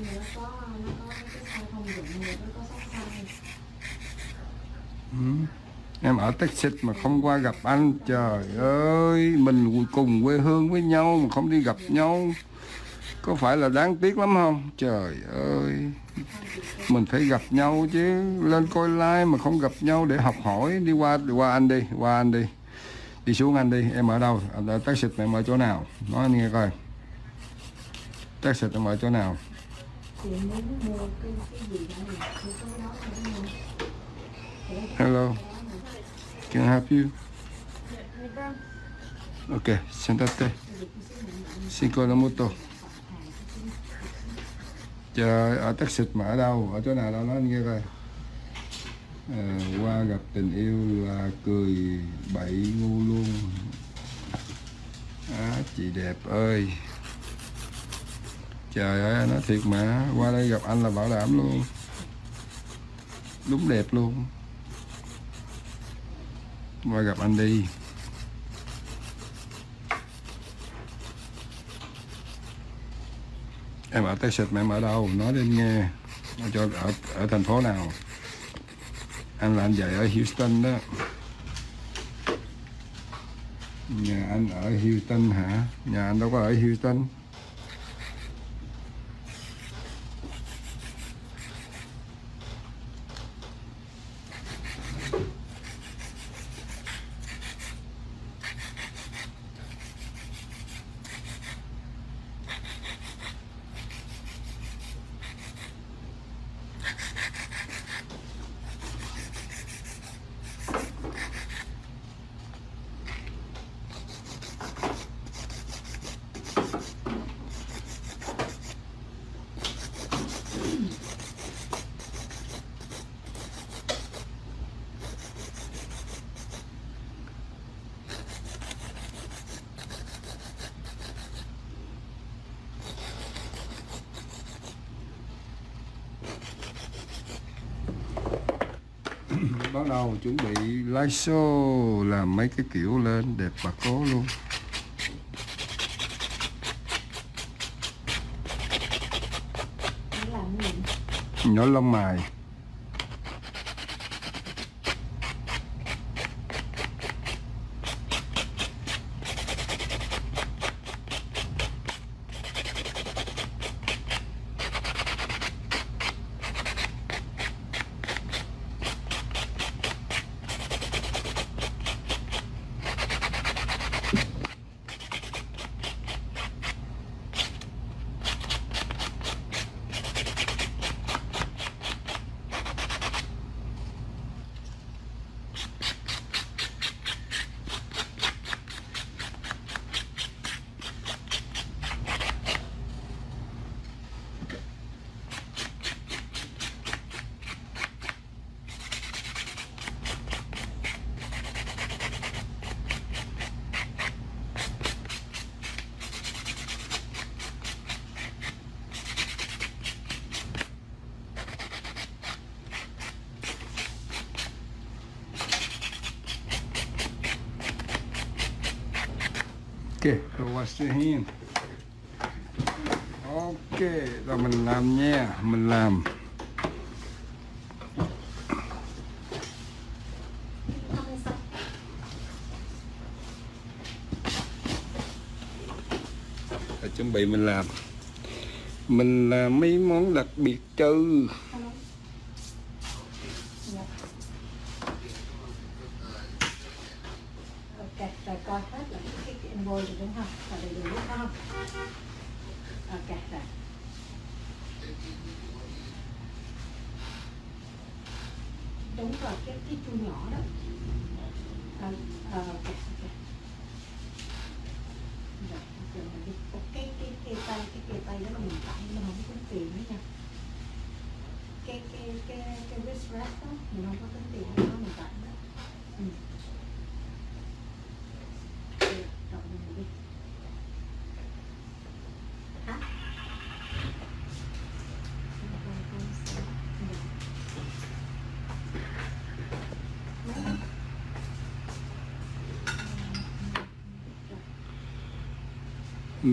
nó có nó có cái sai dụng nó có sai ừ. em ở Texas mà không qua gặp anh, trời ơi, mình cùng quê hương với nhau mà không đi gặp nhau. Có phải là đáng tiếc lắm không? Trời ơi, mình phải gặp nhau chứ. Lên coi live mà không gặp nhau để học hỏi. Đi qua đi qua anh đi, qua anh đi. Đi xuống anh đi. Em ở đâu? Ở Texas, em ở chỗ nào? Nói anh nghe coi. Texas, em ở chỗ nào? chị muốn mua cái cái gì đó đó hello. Can I help you? Ok sentate cinco la moto. Chờ ở Texas mà ở đâu ở chỗ nào đâu nói nghe coi À, qua gặp tình yêu là cười bậy ngu luôn À, chị đẹp ơi trời ơi nói thiệt mà qua đây gặp anh là bảo đảm luôn đúng đẹp luôn qua gặp anh đi. Em ở Texas mà em ở đâu? Nói đến nghe. Cho ở ở thành phố nào? Anh là anh dạy ở Houston đó. Nhà anh ở Houston hả? Nhà anh đâu có ở Houston bắt đầu chuẩn show làm mấy cái kiểu lên đẹp và cố luôn. Nhỏ lông mày và chuẩn bị mình làm. Mình làm mấy món đặc biệt chứ.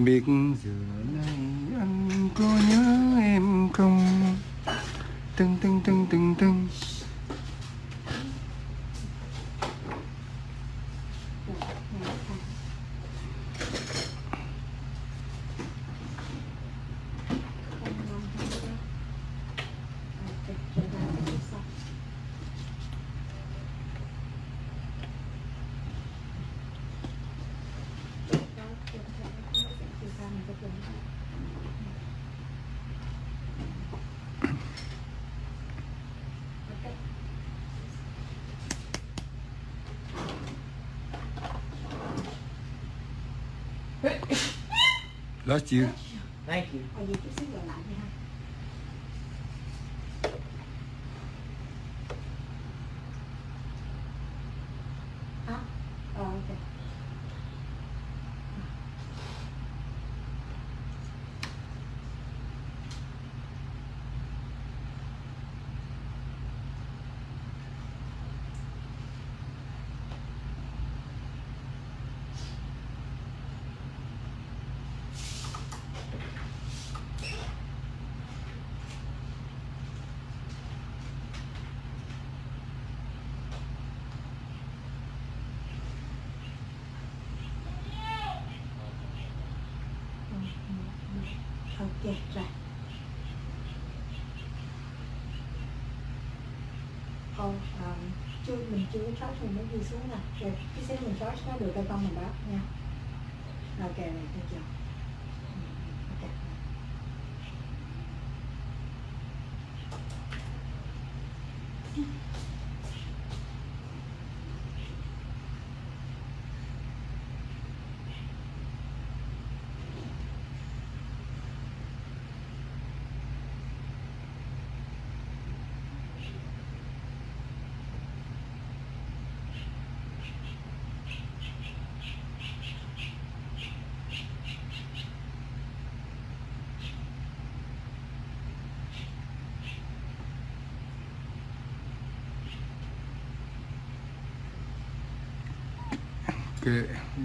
biết giờ này anh có nhớ em không? Từng từng từng Bless you. Thank you. mình mới đi xuống nè. Rồi cái xếp mình charge nó được hay con mình báo, nha. Ok này, thấy chưa? Ừ, ok.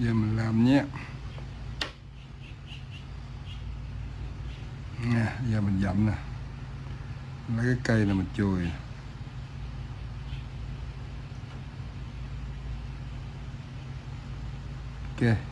giờ mình làm nhé. Nè, giờ mình dặm nè. Lấy cái cây này mình chùi. Ok.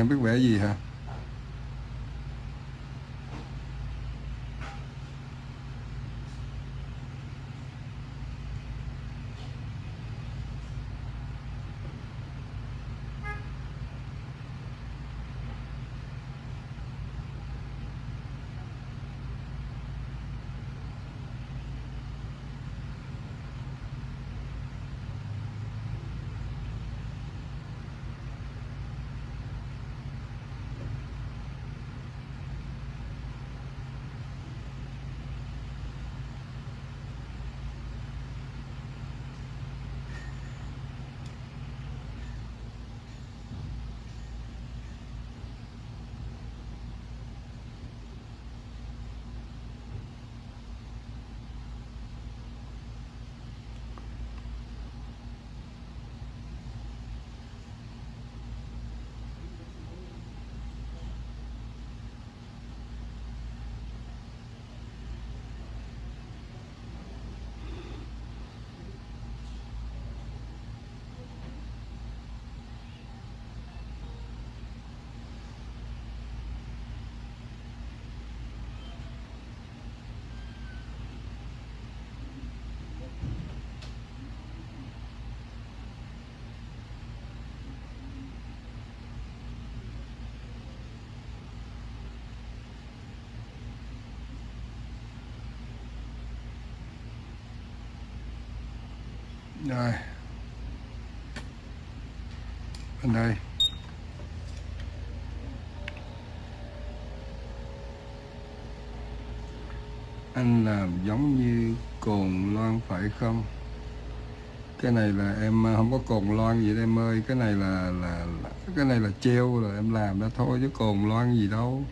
Em biết vẽ gì hả? Rồi. Bên đây. Anh làm giống như cồn loan phải không? Cái này là em à, không có cồn loan gì đây em ơi. Cái này là là, là cái này là treo rồi em làm đó thôi chứ cồn loan gì đâu.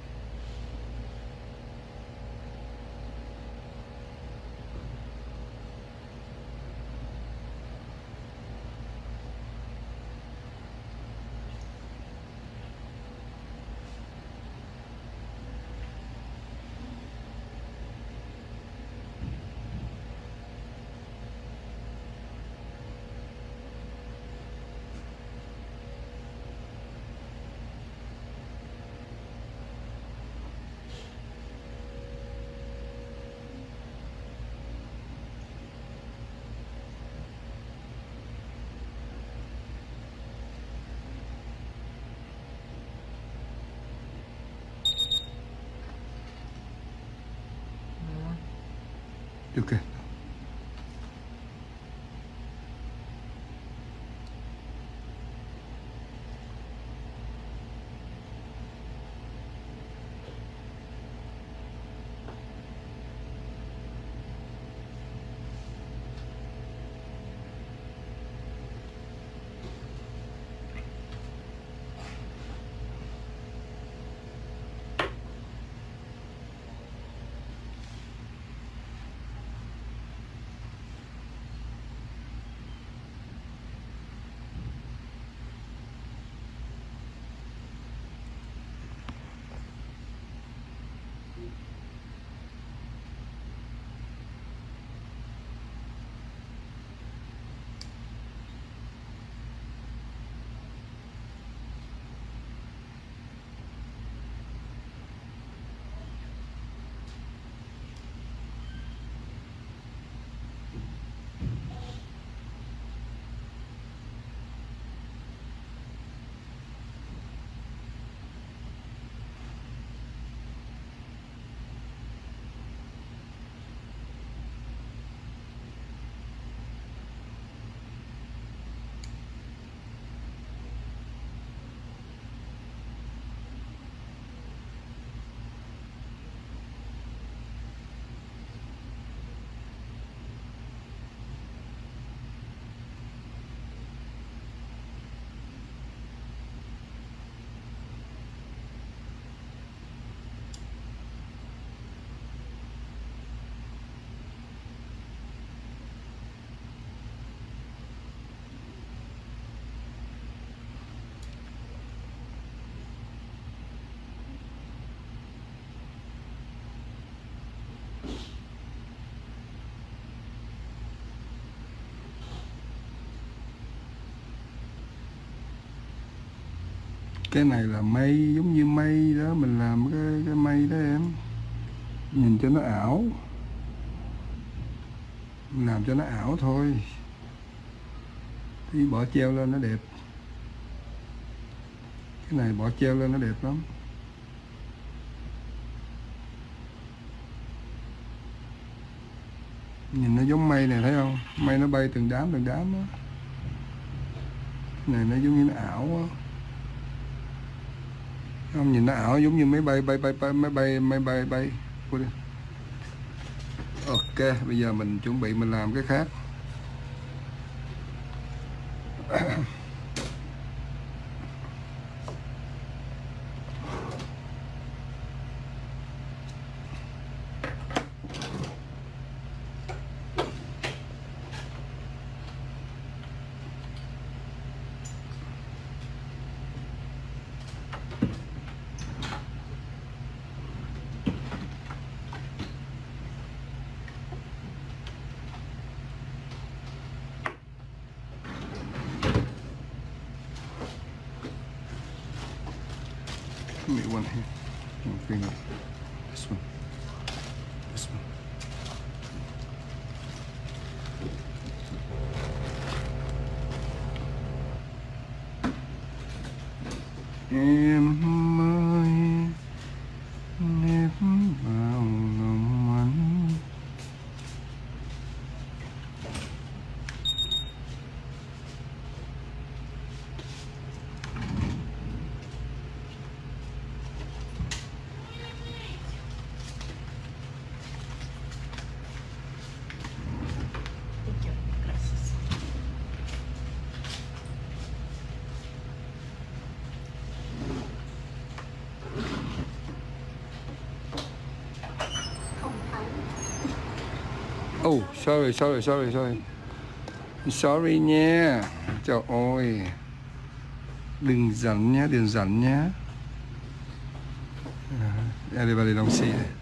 Cái này là mây, giống như mây đó, mình làm cái cái mây đó em. Nhìn cho nó ảo. Mình làm cho nó ảo thôi. Thì bỏ treo lên nó đẹp. Cái này bỏ treo lên nó đẹp lắm. Nhìn nó giống mây này, thấy không? Mây nó bay từng đám từng đám đó cái này nó giống như nó ảo á không nhìn nó ảo giống như máy bay bay bay bay, máy bay máy bay bay. Ok, bây giờ mình chuẩn bị mình làm cái khác Give me one here. One finger. This one. This one. Em ơi nếp vào lòng anh không thấy Oh, sorry, sorry, sorry, sorry. Sorry nha. Trời ơi. Đừng giận nhé, đừng giận nhé. Ờ, uh, everybody don't see it.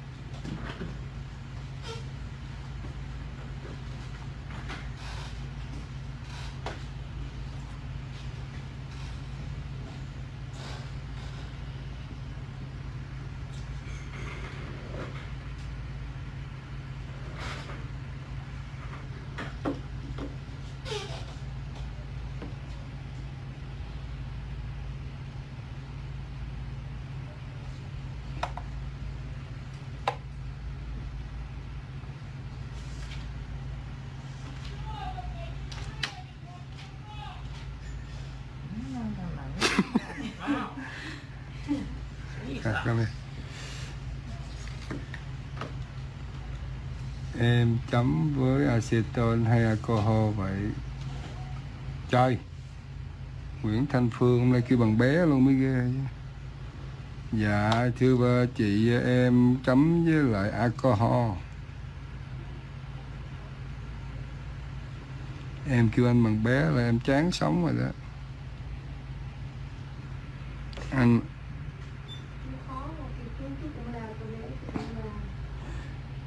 À, come here. Em chấm với acetone hay alcohol vậy? Chơi. Nguyễn Thanh Phương hôm nay kêu bằng bé luôn, mới ghê chứ. Dạ thưa ba chị, em chấm với lại alcohol. Em kêu anh bằng bé là em chán sống rồi đó. Anh khó mà kêu kêu kêu cũng là tôi lấy cũng là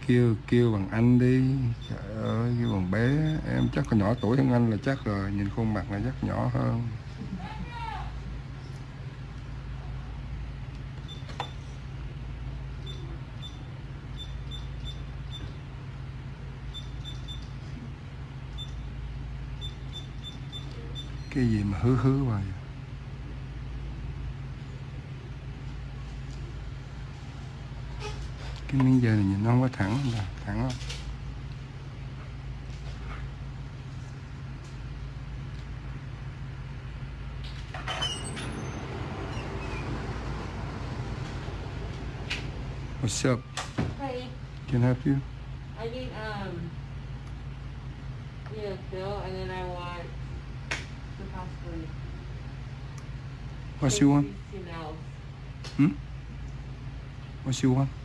kêu kêu bằng anh đi. Trời ơi, kêu bằng bé. Em chắc còn nhỏ tuổi hơn anh là chắc rồi. Nhìn khuôn mặt là chắc nhỏ hơn. Cái gì mà hứ hứ hoài vậy? Cái miếng này nhìn nó không có thẳng không thẳng không What's up? Hey, Can I help you? I need um yeah, Phil, and then I want to possibly What you want? Know, Hmm? What you want?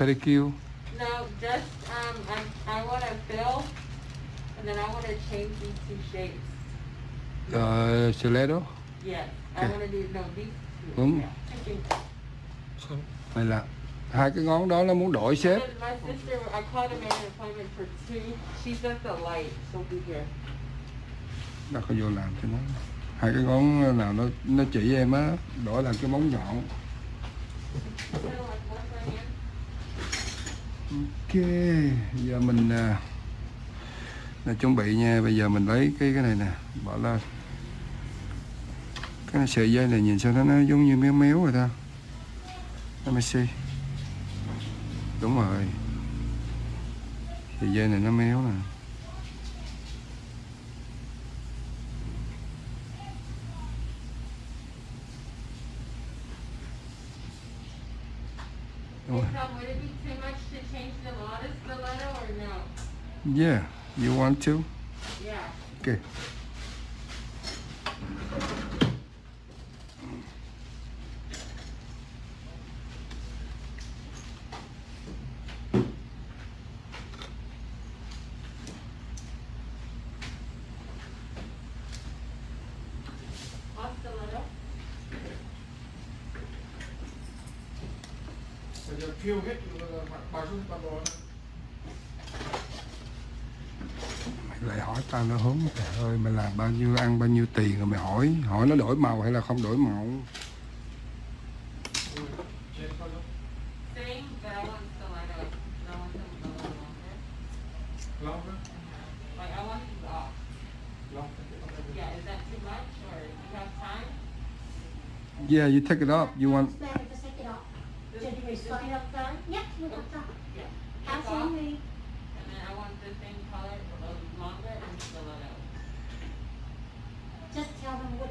Pedicure? no, just um, I I want to fill, and then I want to change these two shapes. Uh, stiletto? Yes, Okay. I want to do no these two. Đúng. Yeah. Thank you. Hay là hai cái ngón đó nó muốn đổi xếp then my sister, I called and made an appointment for two. She's at the light. She'll be here. Đặt có vô làm cho nó hai cái ngón nào nó nó chỉ em á đổi là cái móng nhọn So like what's my hand? Ok giờ mình à, là chuẩn bị nha. Bây giờ mình lấy cái cái này nè bỏ lên. Cái sợi dây này nhìn sao nó, nó giống như méo méo rồi ta. Let me see đúng rồi. Sợi dây này nó méo nè. Đúng rồi. Yeah you want to Yeah. okay nó đổi màu hay là không đổi màu? Yeah, you take it off. You want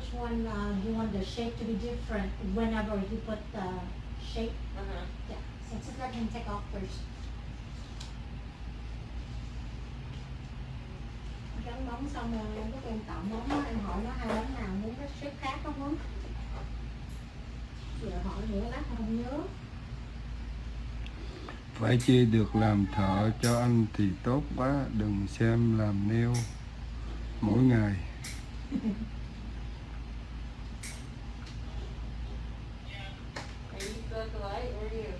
which one uh, you want the shape to be different whenever you put the shape. Uh-huh. Yeah, so just let him take off first. Gắn bóng xong rồi em có em tạo bóng á, em hỏi nó hai bóng nào muốn cái shape khác không muốn. Giờ hỏi nữa lát không nhớ. phải chi được làm thợ cho anh thì tốt quá đừng xem làm neo mỗi ngày Are you still at the light or are you?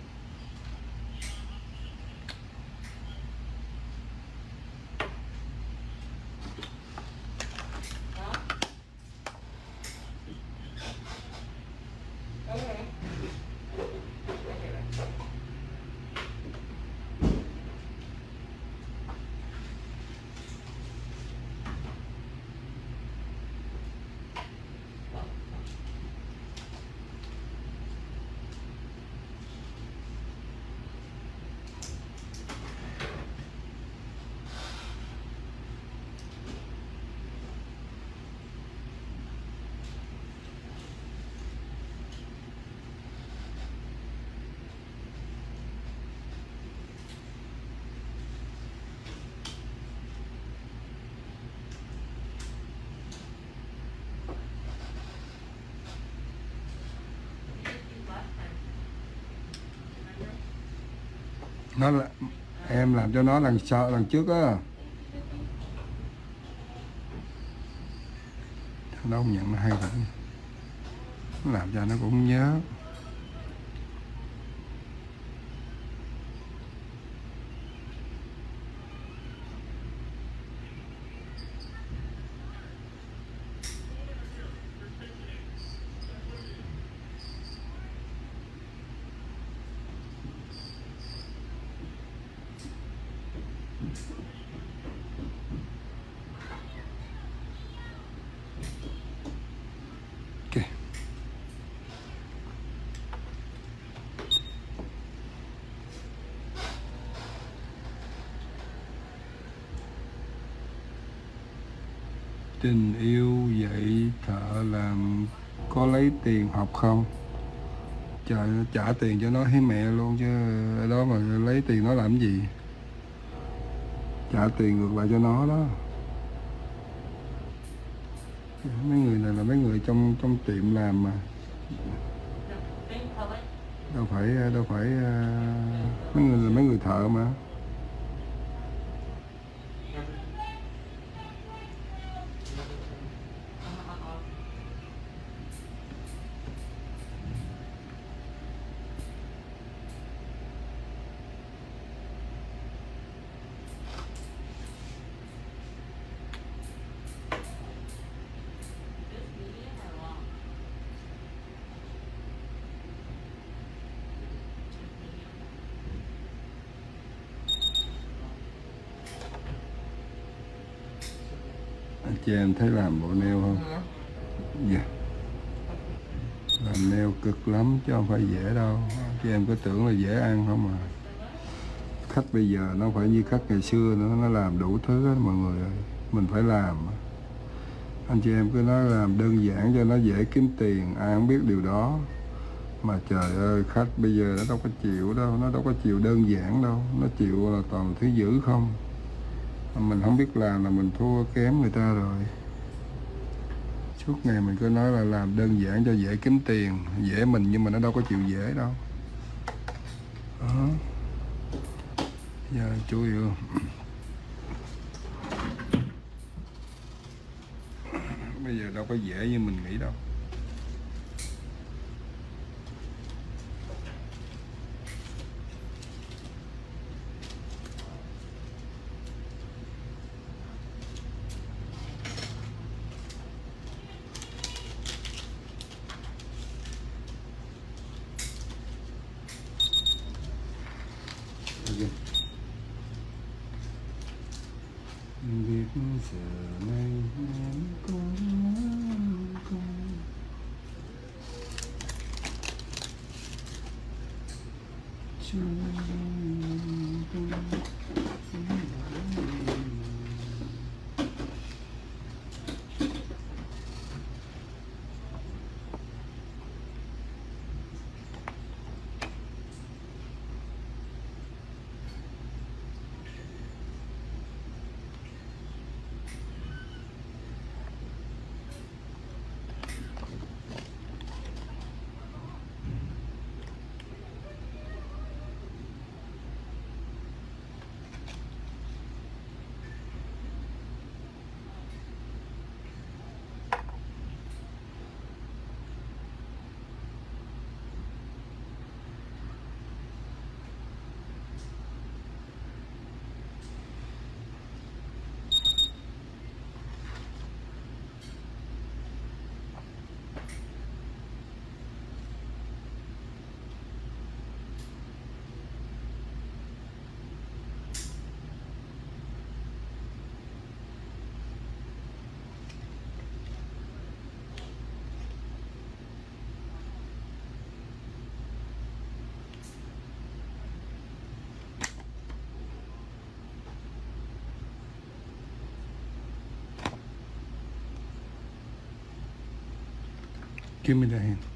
Huh? Okay. Okay, right. You did these last time. Remember? nó là em làm cho nó lần sau lần trước á. Nó không nhận nó hay vậy nó làm cho nó cũng nhớ ok tình yêu vậy thợ làm có lấy tiền học không? Trời trả tiền cho nó thấy mẹ luôn chứ, ở đó mà lấy tiền nó làm gì? Trả tiền ngược lại cho nó đó. Mấy người này là mấy người trong trong tiệm làm mà. Đâu phải đâu phải ờ, mấy người là mấy người thợ mà. Chị em thấy làm bộ neo không? Đó. dạ. Làm neo cực lắm chứ không phải dễ đâu. Chị em cứ tưởng là dễ ăn không mà khách bây giờ nó phải như khách ngày xưa nữa nó làm đủ thứ hết mọi người ơi. Mình phải làm anh chị em cứ nói làm đơn giản cho nó dễ kiếm tiền ai không biết điều đó. Mà trời ơi khách bây giờ nó đâu có chịu đâu nó đâu có chịu đơn giản đâu. Nó chịu là toàn thứ dữ không mình không biết làm là mình thua kém người ta rồi. Suốt ngày mình cứ nói là làm đơn giản cho dễ kiếm tiền, dễ mình nhưng mà nó đâu có chịu dễ đâu. Đó. Giờ chú yêu bây giờ đâu có dễ như mình nghĩ đâu. Give me the hand.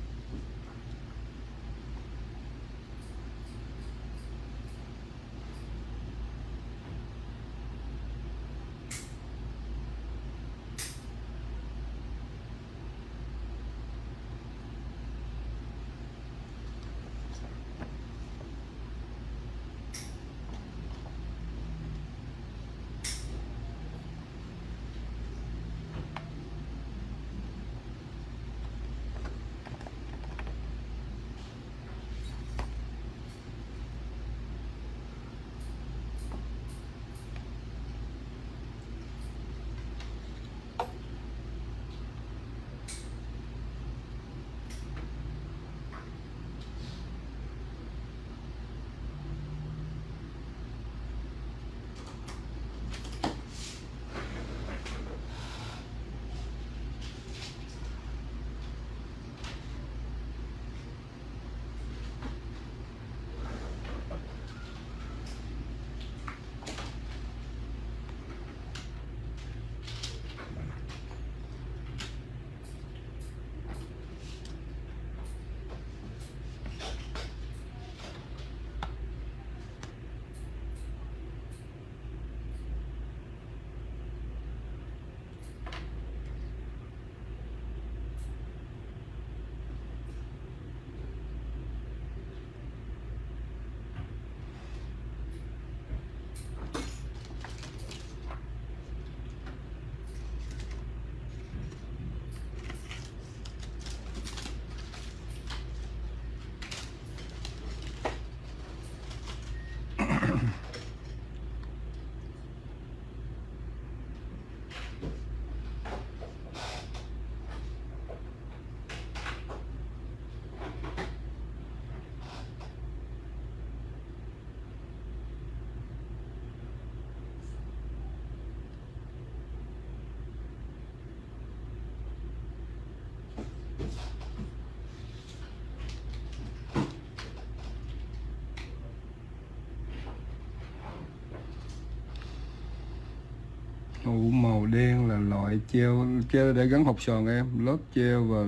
Hũ màu đen là loại treo treo để gắn hộp sòn em lớp treo và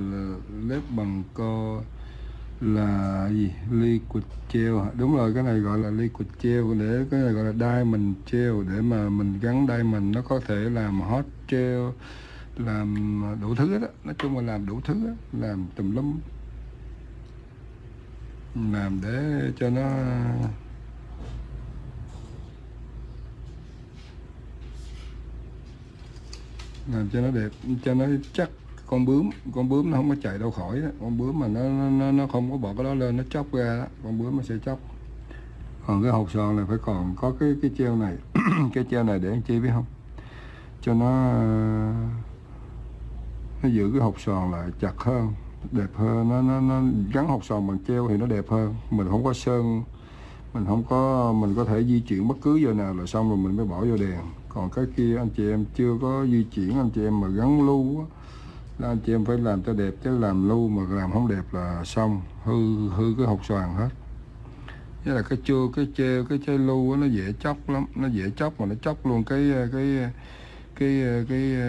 lớp bằng co là gì liquid treo hả? đúng rồi, cái này gọi là liquid treo để, cái này gọi là diamond treo để mà mình gắn diamond nó có thể làm hot treo, làm đủ thứ đó nói chung là làm đủ thứ đó. làm tùm lum làm để cho nó làm cho nó đẹp, cho nó chắc. Con bướm con bướm nó không có chạy đâu khỏi đó. con bướm mà nó nó nó không có bỏ cái đó lên, nó chóc ra đó. con bướm nó sẽ chóc. Còn cái hột sòn này phải còn có cái cái treo này, cái treo này để anh chi biết không? Cho nó nó giữ cái hột sòn lại chặt hơn, đẹp hơn. Nó nó nó gắn hột sòn bằng treo thì nó đẹp hơn. Mình không có sơn, mình không có, mình có thể di chuyển bất cứ giờ nào là xong rồi mình mới bỏ vô đèn còn cái kia anh chị em chưa có di chuyển anh chị em mà gắn lưu á là anh chị em phải làm cho đẹp chứ làm lưu mà làm không đẹp là xong hư hư cái hột xoàn hết. Với là cái chua cái chê cái chê lưu á, nó dễ chóc lắm nó dễ chóc mà nó chóc luôn cái ờ, cái ờ, cái ờ, cái, cái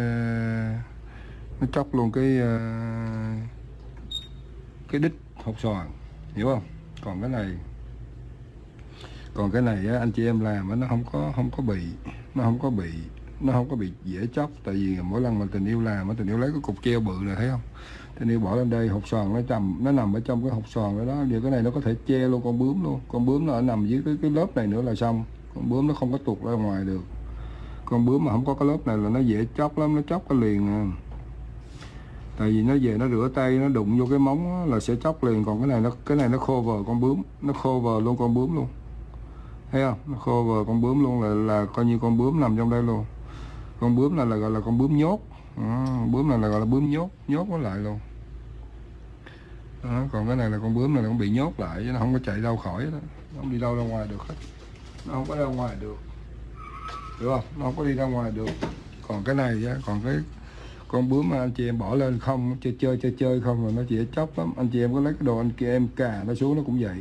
nó chóc luôn cái cái đít hột xoàn hiểu không? Còn cái này còn cái này anh chị em làm á, nó không có không có bị nó không có bị nó không có bị dễ chóc tại vì mỗi lần mà tình yêu làm tình yêu lấy cái cục treo bự này thấy không? Tình yêu bỏ lên đây hột sòn nó trầm nó nằm ở trong cái hột sòn đó, đó. Giờ cái này nó có thể che luôn con bướm luôn. Con bướm nó ở nằm dưới cái, cái lớp này nữa là xong. Con bướm nó không có tuột ra ngoài được. Con bướm mà không có cái lớp này là nó dễ chóc lắm nó chóc cái liền à. tại vì nó về nó rửa tay nó đụng vô cái móng đó, là sẽ chóc liền. Còn cái này nó cái này nó khô vờ con bướm nó khô vờ luôn con bướm luôn thấy không? Nó khô vừa con bướm luôn là là coi như con bướm nằm trong đây luôn. Con bướm này là gọi là con bướm nhốt. À, bướm này là gọi là bướm nhốt nhốt nó lại luôn. À, còn cái này là con bướm này nó bị nhốt lại chứ nó không có chạy đâu khỏi đó. Nó không đi đâu ra ngoài được hết. Nó không có ra ngoài được. Được không? Nó không có đi ra ngoài được. Còn cái này á còn cái con bướm mà anh chị em bỏ lên không chơi chơi chơi chơi không mà nó chỉ chóc lắm. Anh chị em có lấy cái đồ anh kia em cà nó xuống nó cũng vậy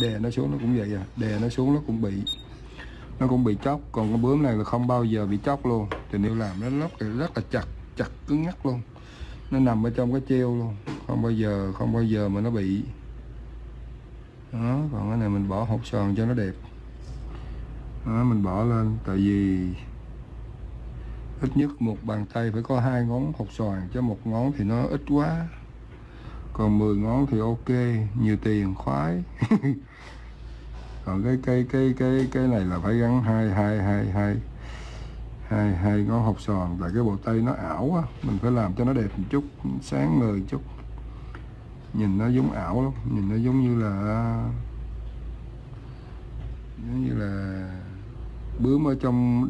đè nó xuống nó cũng vậy à. Đè nó xuống nó cũng bị, nó cũng bị chóc. Còn con bướm này là không bao giờ bị chóc luôn. Tình yêu làm nó rất là rất là chặt chặt cứng nhắc luôn. Nó nằm ở trong cái treo luôn. Không bao giờ, không bao giờ mà nó bị. Đó, còn cái này mình bỏ hột sòn cho nó đẹp. Đó, mình bỏ lên, tại vì ít nhất một bàn tay phải có hai ngón hột xoàn, chứ một ngón thì nó ít quá còn 10 ngón thì ok, nhiều tiền, khoái. Còn cái cây cái cái cái này là phải gắn hai hai hai hai hai hai ngón hộp sòn tại cái bộ tay nó ảo quá mình phải làm cho nó đẹp một chút, sáng ngời chút. Nhìn nó giống ảo lắm, nhìn nó giống như là, giống như là bướm ở trong,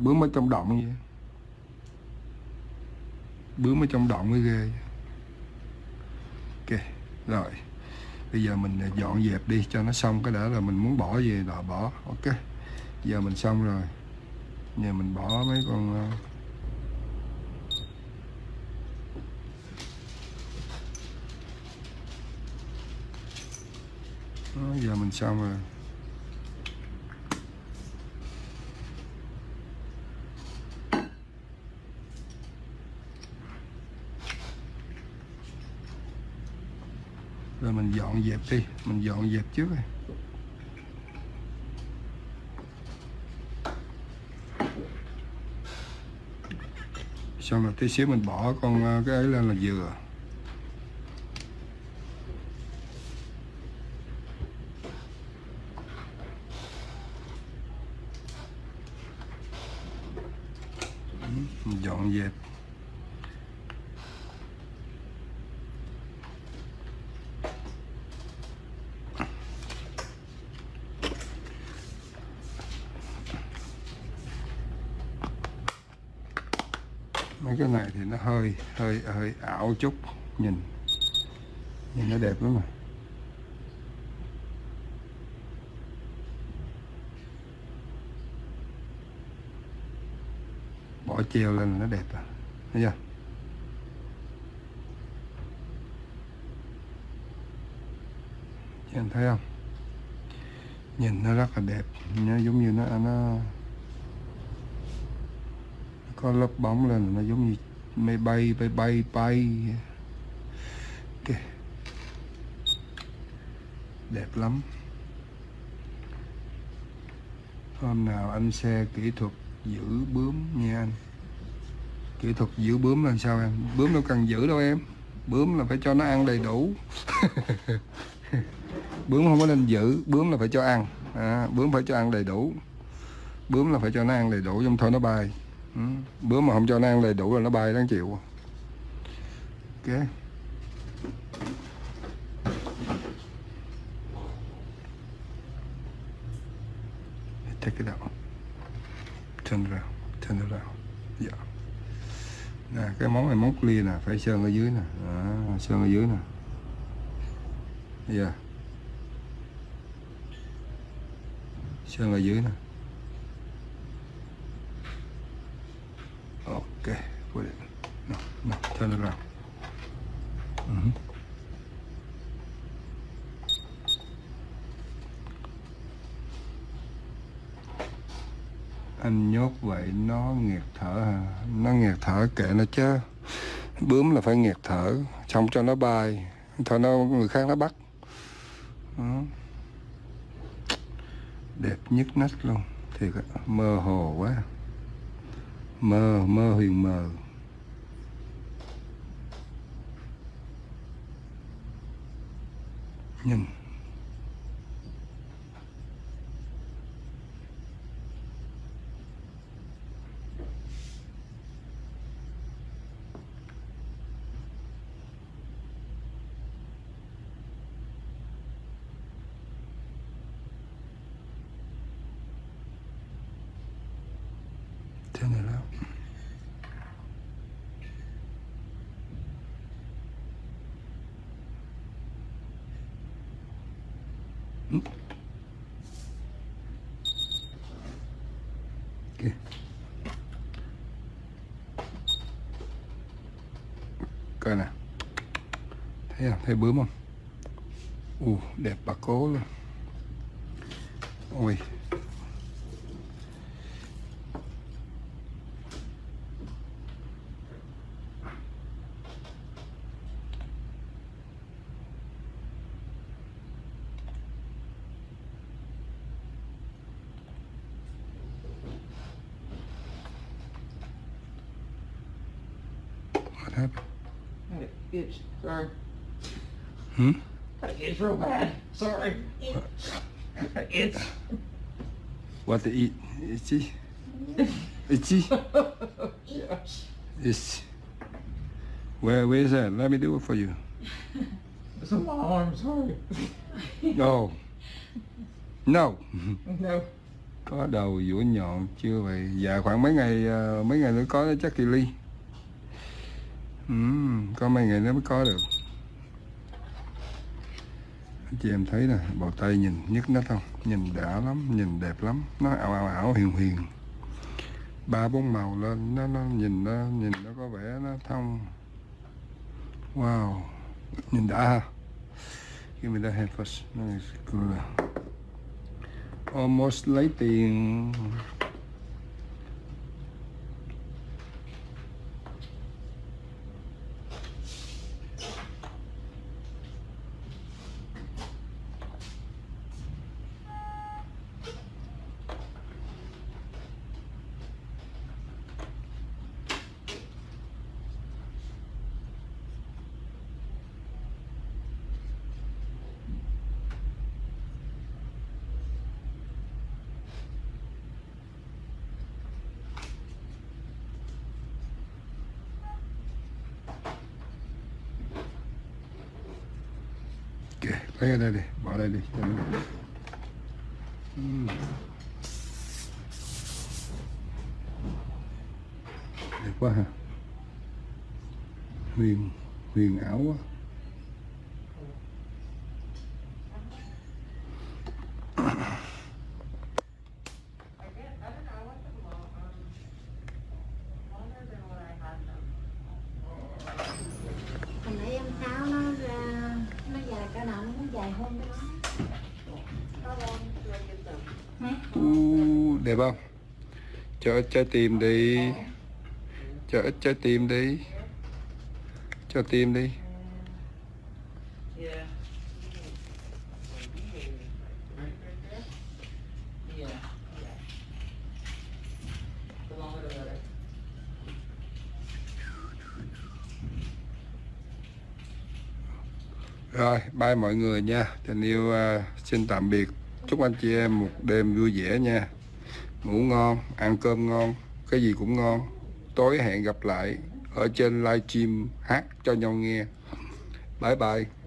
bướm ở trong động vậy bướm ở trong động mới ghê rồi bây giờ mình à, dọn dẹp đi cho nó xong cái đã là mình muốn bỏ gì là bỏ ok. Giờ mình xong rồi. Giờ mình bỏ mấy con à, Đó, giờ mình xong rồi. Rồi mình dọn dẹp đi, mình dọn dẹp trước này. xong rồi tí xíu mình bỏ con ờ, cái ấy lên là dừa ừ, mình dọn dẹp mấy cái này thì nó hơi hơi hơi ảo chút, nhìn. Nhìn nó đẹp lắm mà. Bỏ treo lên nó đẹp à. Thấy chưa? Nhìn thấy không? Nhìn nó rất là đẹp. Nó giống như nó nó có lớp bóng lên, nó giống như máy bay bay bay bay. Ok đẹp lắm. Hôm nào anh xe kỹ thuật giữ bướm nha anh. Kỹ thuật giữ bướm là sao em? Bướm đâu cần giữ đâu em. Bướm là phải cho nó ăn đầy đủ. Bướm không có nên giữ bướm là phải cho ăn. À, bướm phải cho ăn đầy đủ. Bướm là phải cho nó ăn đầy đủ trong thôi nó bay ừ. mà không cho nó ăn đầy đủ là nó bay đáng chịu. Ok. Take it out. Turn around turn it around. Yeah nè cái món này món clear nè phải sơn ở dưới nè. Đó, sơn ở dưới nè. Yeah sơn ở dưới nè ok put it no no turn anh nhốt vậy nó nghẹt thở hả? Nó nghẹt thở kệ nó chứ. Bướm là phải nghẹt thở xong cho nó bay. Thôi nó, người khác nó bắt. Đó. đẹp nhất nách luôn. Thiệt mơ hồ quá. Mơ mơ huyền mờ. Nhìn Turn it up. Mm. Okay. Coi nè. Thấy bướm không? Ù, đẹp bà cố luôn. Ôi, what happened? Got an itch. Sorry. Hmm? Itch real bad. Sorry. Itch. What to eat? Itchy? Itchy? yeah. Itchy. Where, where is that? Let me do it for you. It's on my arm. Sorry. No. No. No. có đầu dũa nhọn chưa vậy dạ khoảng mấy ngày ờ, mấy ngày nữa có chắc kỳ ly Ừm, có mấy ngày nữa mới có được anh chị em thấy nè bầu tay nhìn nhức nách không? Nhìn đã lắm, nhìn đẹp lắm. Nó ảo ảo ảo huyền huyền ba bốn màu lên, nó nó nhìn nó nhìn nó có vẻ nó thông. Wow, nhìn đã ha. Give me that hand first nice good almost lấy tiền. Đây lấy đây. Đi bỏ đây đi. Cho nó Ừm. đẹp quá ha. Huyền huyền ảo quá I guess, I don't know, I went to the mall, um, longer than what I had them. hồi nãy em tháo nó ra nó dài cỡ nào nó muốn dài hơn cái đó How long do I get them? U, đẹp không cho trái tim đi. Cho ít trái tim đi. Cho tim đi. Rồi bye mọi người nha. Tình yêu uh, xin tạm biệt. Chúc anh chị em một đêm vui vẻ nha ngủ ngon, ăn cơm ngon, cái gì cũng ngon. Tối hẹn gặp lại ở trên livestream hát cho nhau nghe. Bye bye.